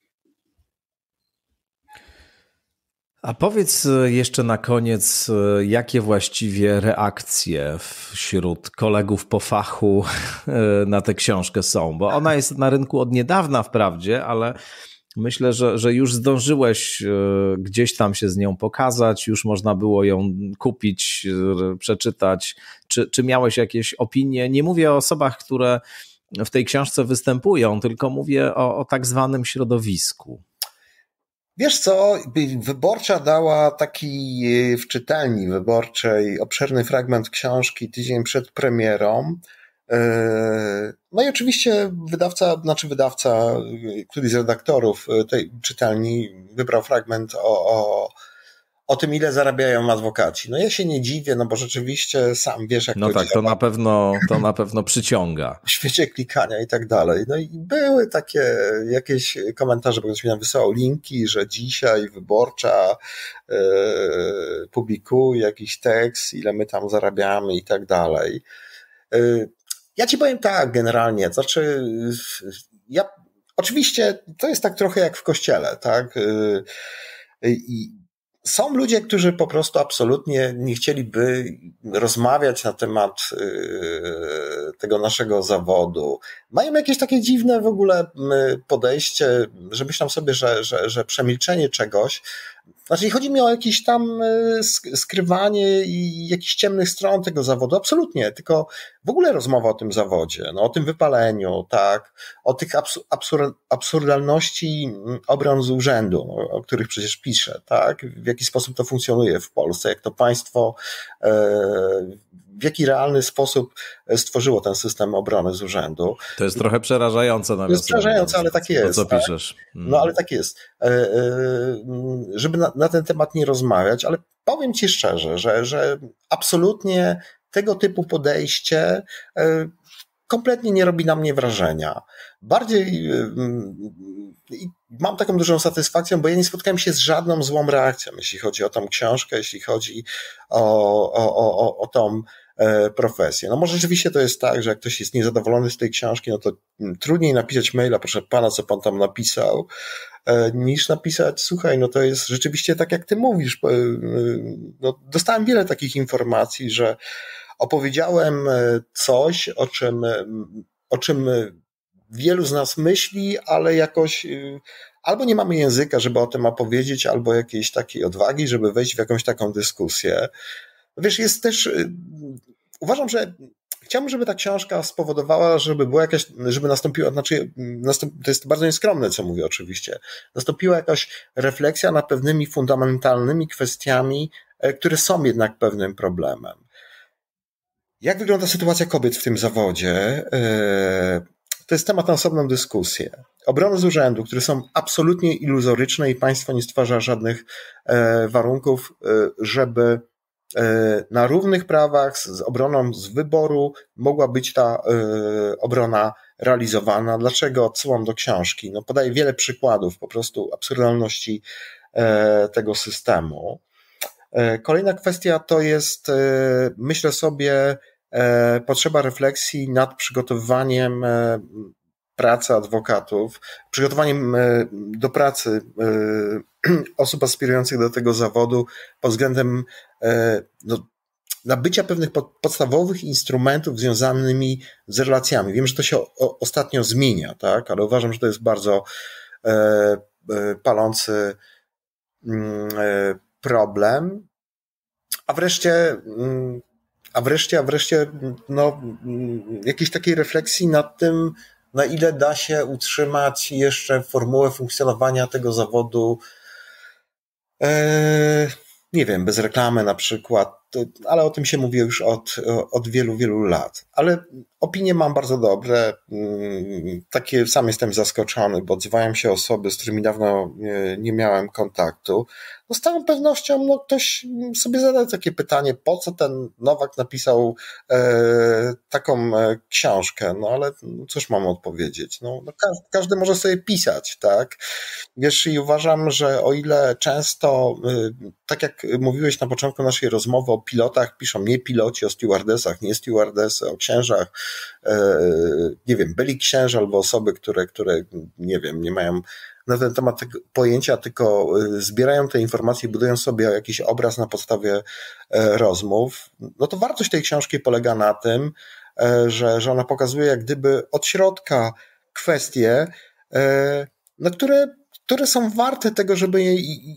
A powiedz e, jeszcze na koniec, e, jakie właściwie reakcje wśród kolegów po fachu e, na tę książkę są? Bo ona jest na rynku od niedawna wprawdzie, ale myślę, że, że już zdążyłeś gdzieś tam się z nią pokazać, już można było ją kupić, przeczytać. Czy, czy miałeś jakieś opinie? Nie mówię o osobach, które w tej książce występują, tylko mówię o, o tak zwanym środowisku. Wiesz co, Wyborcza dała taki e, w czytelni wyborczej obszerny fragment książki tydzień przed premierą. E, no i oczywiście wydawca, znaczy wydawca, któryś z redaktorów e, tej czytelni wybrał fragment o, o o tym, ile zarabiają adwokaci. No ja się nie dziwię, no bo rzeczywiście sam wiesz, jak no to tak, działa. to na pewno, to na pewno przyciąga. W świecie klikania i tak dalej. No i były takie jakieś komentarze, bo ktoś mi nam wysłał linki, że dzisiaj wyborcza yy, publikuje jakiś tekst, ile my tam zarabiamy i tak dalej. Yy, ja ci powiem tak generalnie, znaczy ja oczywiście to jest tak trochę jak w kościele, tak? Yy, i są ludzie, którzy po prostu absolutnie nie chcieliby rozmawiać na temat y, tego naszego zawodu. Mają jakieś takie dziwne w ogóle podejście, że myślą sobie, że, że, że przemilczenie czegoś znaczy, chodzi mi o jakieś tam e, skrywanie i jakichś ciemnych stron tego zawodu, absolutnie, tylko w ogóle rozmowa o tym zawodzie, no, o tym wypaleniu, tak, o tych absur absurdalności mm, obron z urzędu, o których przecież piszę, tak, w jaki sposób to funkcjonuje w Polsce, jak to państwo e, w jaki realny sposób e, stworzyło ten system obrony z urzędu. To jest trochę przerażające. To jest przerażające, ale tak jest. To, co tak? piszesz. Mm. No ale tak jest. E, e, żeby na, na, ten temat nie rozmawiać, ale powiem Ci szczerze, że, że absolutnie tego typu podejście kompletnie nie robi na mnie wrażenia. Bardziej mam taką dużą satysfakcję, bo ja nie spotkałem się z żadną złą reakcją, jeśli chodzi o tą książkę, jeśli chodzi o, o, o, o tą profesję. No może rzeczywiście to jest tak, że jak ktoś jest niezadowolony z tej książki, no to trudniej napisać maila, proszę pana, co pan tam napisał, e, niż napisać, słuchaj, no to jest rzeczywiście tak, jak ty mówisz. E, no, dostałem wiele takich informacji, że opowiedziałem coś, o czym, o czym wielu z nas myśli, ale jakoś albo nie mamy języka, żeby o tym opowiedzieć, albo jakiejś takiej odwagi, żeby wejść w jakąś taką dyskusję. Wiesz, jest też, y, uważam, że chciałbym, żeby ta książka spowodowała, żeby była jakaś, żeby nastąpiła, znaczy, nastąp, to jest bardzo nieskromne, co mówię oczywiście, nastąpiła jakaś refleksja nad pewnymi fundamentalnymi kwestiami, e, które są jednak pewnym problemem. Jak wygląda sytuacja kobiet w tym zawodzie? E, to jest temat na osobną dyskusję. Obrony z urzędu, które są absolutnie iluzoryczne i państwo nie stwarza żadnych e, warunków, żeby na równych prawach, z obroną z wyboru mogła być ta e, obrona realizowana. Dlaczego odsyłam do książki? No, podaję wiele przykładów po prostu absurdalności e, tego systemu. Kolejna kwestia to jest, myślę sobie, potrzeba refleksji nad przygotowywaniem pracy adwokatów, przygotowaniem do pracy [clears throat] osób aspirujących do tego zawodu pod względem no, nabycia pewnych podstawowych instrumentów związanymi z relacjami. Wiem, że to się ostatnio zmienia, tak, ale uważam, że to jest bardzo e, e, palący e, problem. A wreszcie, a wreszcie, a wreszcie, no, jakiejś takiej refleksji nad tym, na ile da się utrzymać jeszcze formułę funkcjonowania tego zawodu, e, nie wiem, bez reklamy na przykład, ale o tym się mówi już od, od wielu, wielu lat. Ale opinie mam bardzo dobre. Mm, takie sam jestem zaskoczony, bo odzywają się osoby, z którymi dawno nie, nie miałem kontaktu. No z całą pewnością no, ktoś sobie zada takie pytanie, po co ten Nowak napisał e, taką e, książkę, no ale no, cóż mam odpowiedzieć? No, no każdy, każdy, może sobie pisać, tak? Wiesz, i uważam, że o ile często, e, tak jak mówiłeś na początku naszej rozmowy o pilotach, piszą nie piloci, o stewardesach, nie stewardesy, o księżach, e, nie wiem, byli księża albo osoby, które, które nie wiem, nie mają na ten temat pojęcia, tylko y, zbierają te informacje, budują sobie jakiś obraz na podstawie e, rozmów, no to wartość tej książki polega na tym, e, że, że ona pokazuje jak gdyby od środka kwestie, e, na które które są warte tego, żeby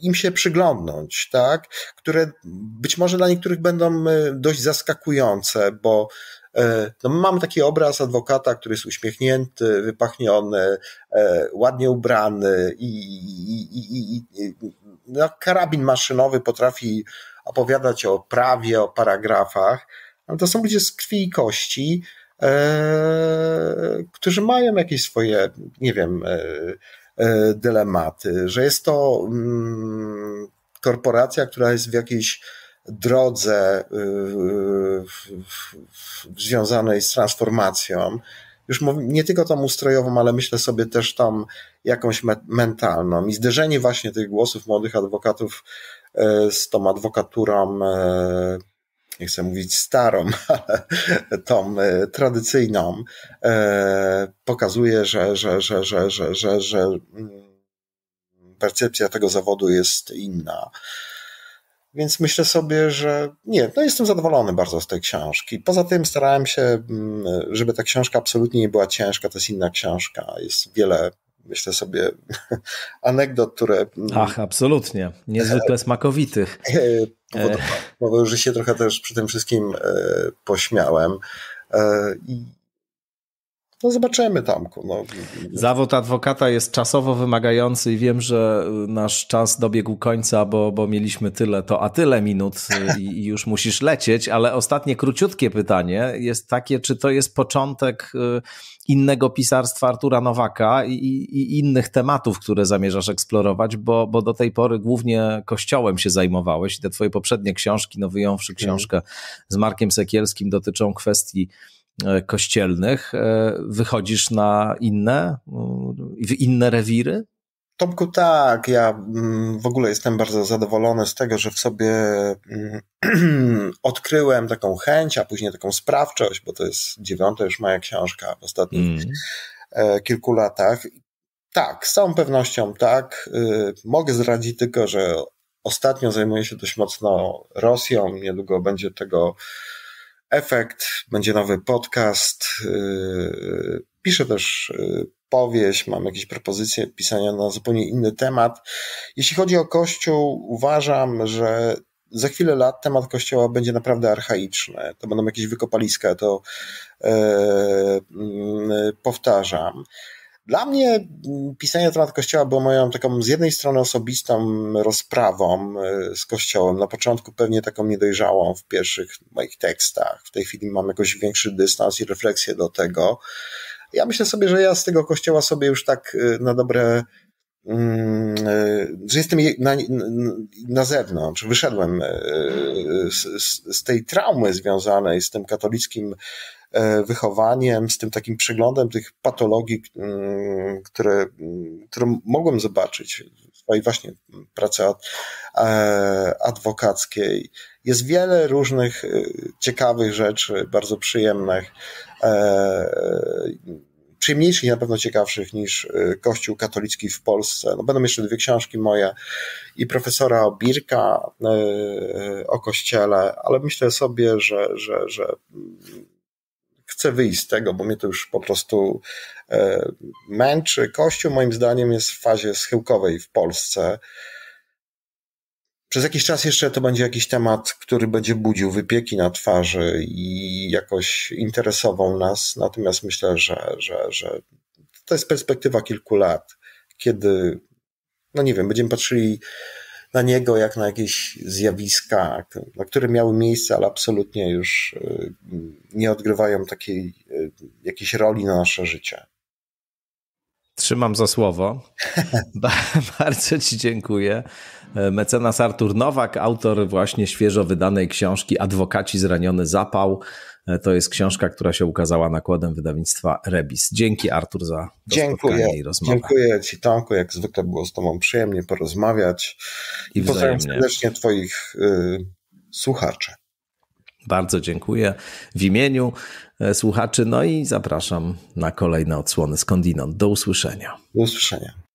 im się przyglądnąć, tak? Które być może dla niektórych będą dość zaskakujące, bo E, no mamy taki obraz adwokata, który jest uśmiechnięty, wypachniony, e, ładnie ubrany i, i, i, i no, karabin maszynowy potrafi opowiadać o prawie, o paragrafach, ale to są ludzie z krwi i kości, e, którzy mają jakieś swoje, nie wiem, e, e, dylematy, że jest to mm, korporacja, która jest w jakiejś drodze y, związanej z transformacją, już nie tylko tą ustrojową, ale myślę sobie też tam jakąś mentalną. I zderzenie właśnie tych głosów młodych adwokatów e, z tą adwokaturą, e, nie chcę mówić starą, [laughs] ale tą e, tradycyjną, pokazuje, że, że, że, że, że, że, że mm, percepcja tego zawodu jest inna. Więc myślę sobie, że nie, no jestem zadowolony bardzo z tej książki. Poza tym starałem się, mm, żeby ta książka absolutnie nie była ciężka, to jest inna książka. Jest wiele, myślę sobie, [laughs] anegdot, które. Ach, absolutnie. Niezwykle smakowitych. Powodowało, że się trochę też przy tym wszystkim e, pośmiałem. E, I no zobaczymy, Tomku. No. Zawód adwokata jest czasowo wymagający i wiem, że nasz czas dobiegł końca, bo, bo mieliśmy tyle, to a tyle minut i, i już musisz lecieć, ale ostatnie króciutkie pytanie jest takie, czy to jest początek y, innego pisarstwa Artura Nowaka i, i, innych tematów, które zamierzasz eksplorować, bo, bo do tej pory głównie kościołem się zajmowałeś i te twoje poprzednie książki, no wyjąwszy mhm. książkę z Markiem Sekielskim dotyczą kwestii E, kościelnych, e, wychodzisz na inne, w inne rewiry? Tomku, tak. Ja mm, w ogóle jestem bardzo zadowolony z tego, że w sobie mm, [clears throat] odkryłem taką chęć, a później taką sprawczość, bo to jest dziewiąta już moja książka w ostatnich mm. kilku latach. Tak, z całą pewnością tak. Y, mogę zdradzić tylko, że ostatnio zajmuję się dość mocno Rosją. Niedługo będzie tego efekt, będzie nowy podcast. Yy, piszę też yy, powieść, mam jakieś propozycje pisania na zupełnie inny temat. Jeśli chodzi o Kościół, uważam, że za chwilę lat temat Kościoła będzie naprawdę archaiczny. To będą jakieś wykopaliska, to yy, powtarzam. Dla mnie mm, pisanie na temat Kościoła było moją taką z jednej strony osobistą rozprawą e, z Kościołem. Na początku pewnie taką niedojrzałą w pierwszych moich tekstach. W tej chwili mam jakoś większy dystans i refleksję do tego. Ja myślę sobie, że ja z tego Kościoła sobie już tak e, na dobre mm, e, że jestem na, na zewnątrz, wyszedłem z, z, tej traumy związanej z tym katolickim E, wychowaniem, z tym takim przeglądem tych patologii, mm, które, które mogłem zobaczyć w swojej właśnie pracy e, adwokackiej. Jest wiele różnych e, ciekawych rzeczy, bardzo przyjemnych. przyjemniejszych i na pewno ciekawszych niż y, Kościół katolicki w Polsce. No, będą jeszcze dwie książki moje i profesora Birka o Kościele, ale myślę sobie, że, że, że chcę wyjść z tego, bo mnie to już po prostu męczy. Kościół moim zdaniem jest w fazie schyłkowej w Polsce. Przez jakiś czas jeszcze to będzie jakiś temat, który będzie budził wypieki na twarzy i jakoś interesował nas. Natomiast myślę, że, że, że to jest perspektywa kilku lat, kiedy, no nie wiem, będziemy patrzyli na niego jak na jakieś zjawiska, na które miały miejsce, ale absolutnie już y, nie odgrywają takiej y, jakiejś roli na nasze życie. Trzymam za słowo. [laughs] Bardzo Ci dziękuję. Mecenas Artur Nowak, autor właśnie świeżo wydanej książki Adwokaci zraniony zapał. To jest książka, która się ukazała nakładem wydawnictwa Rebis. Dzięki Artur za to dziękuję, i rozmowę. Dziękuję Ci Tomku, jak zwykle było z Tobą przyjemnie porozmawiać. I, I pozdrawiam serdecznie Twoich y, słuchaczy. Bardzo dziękuję w imieniu e, słuchaczy, no i zapraszam na kolejne odsłony skądinąd. Do usłyszenia. Do usłyszenia.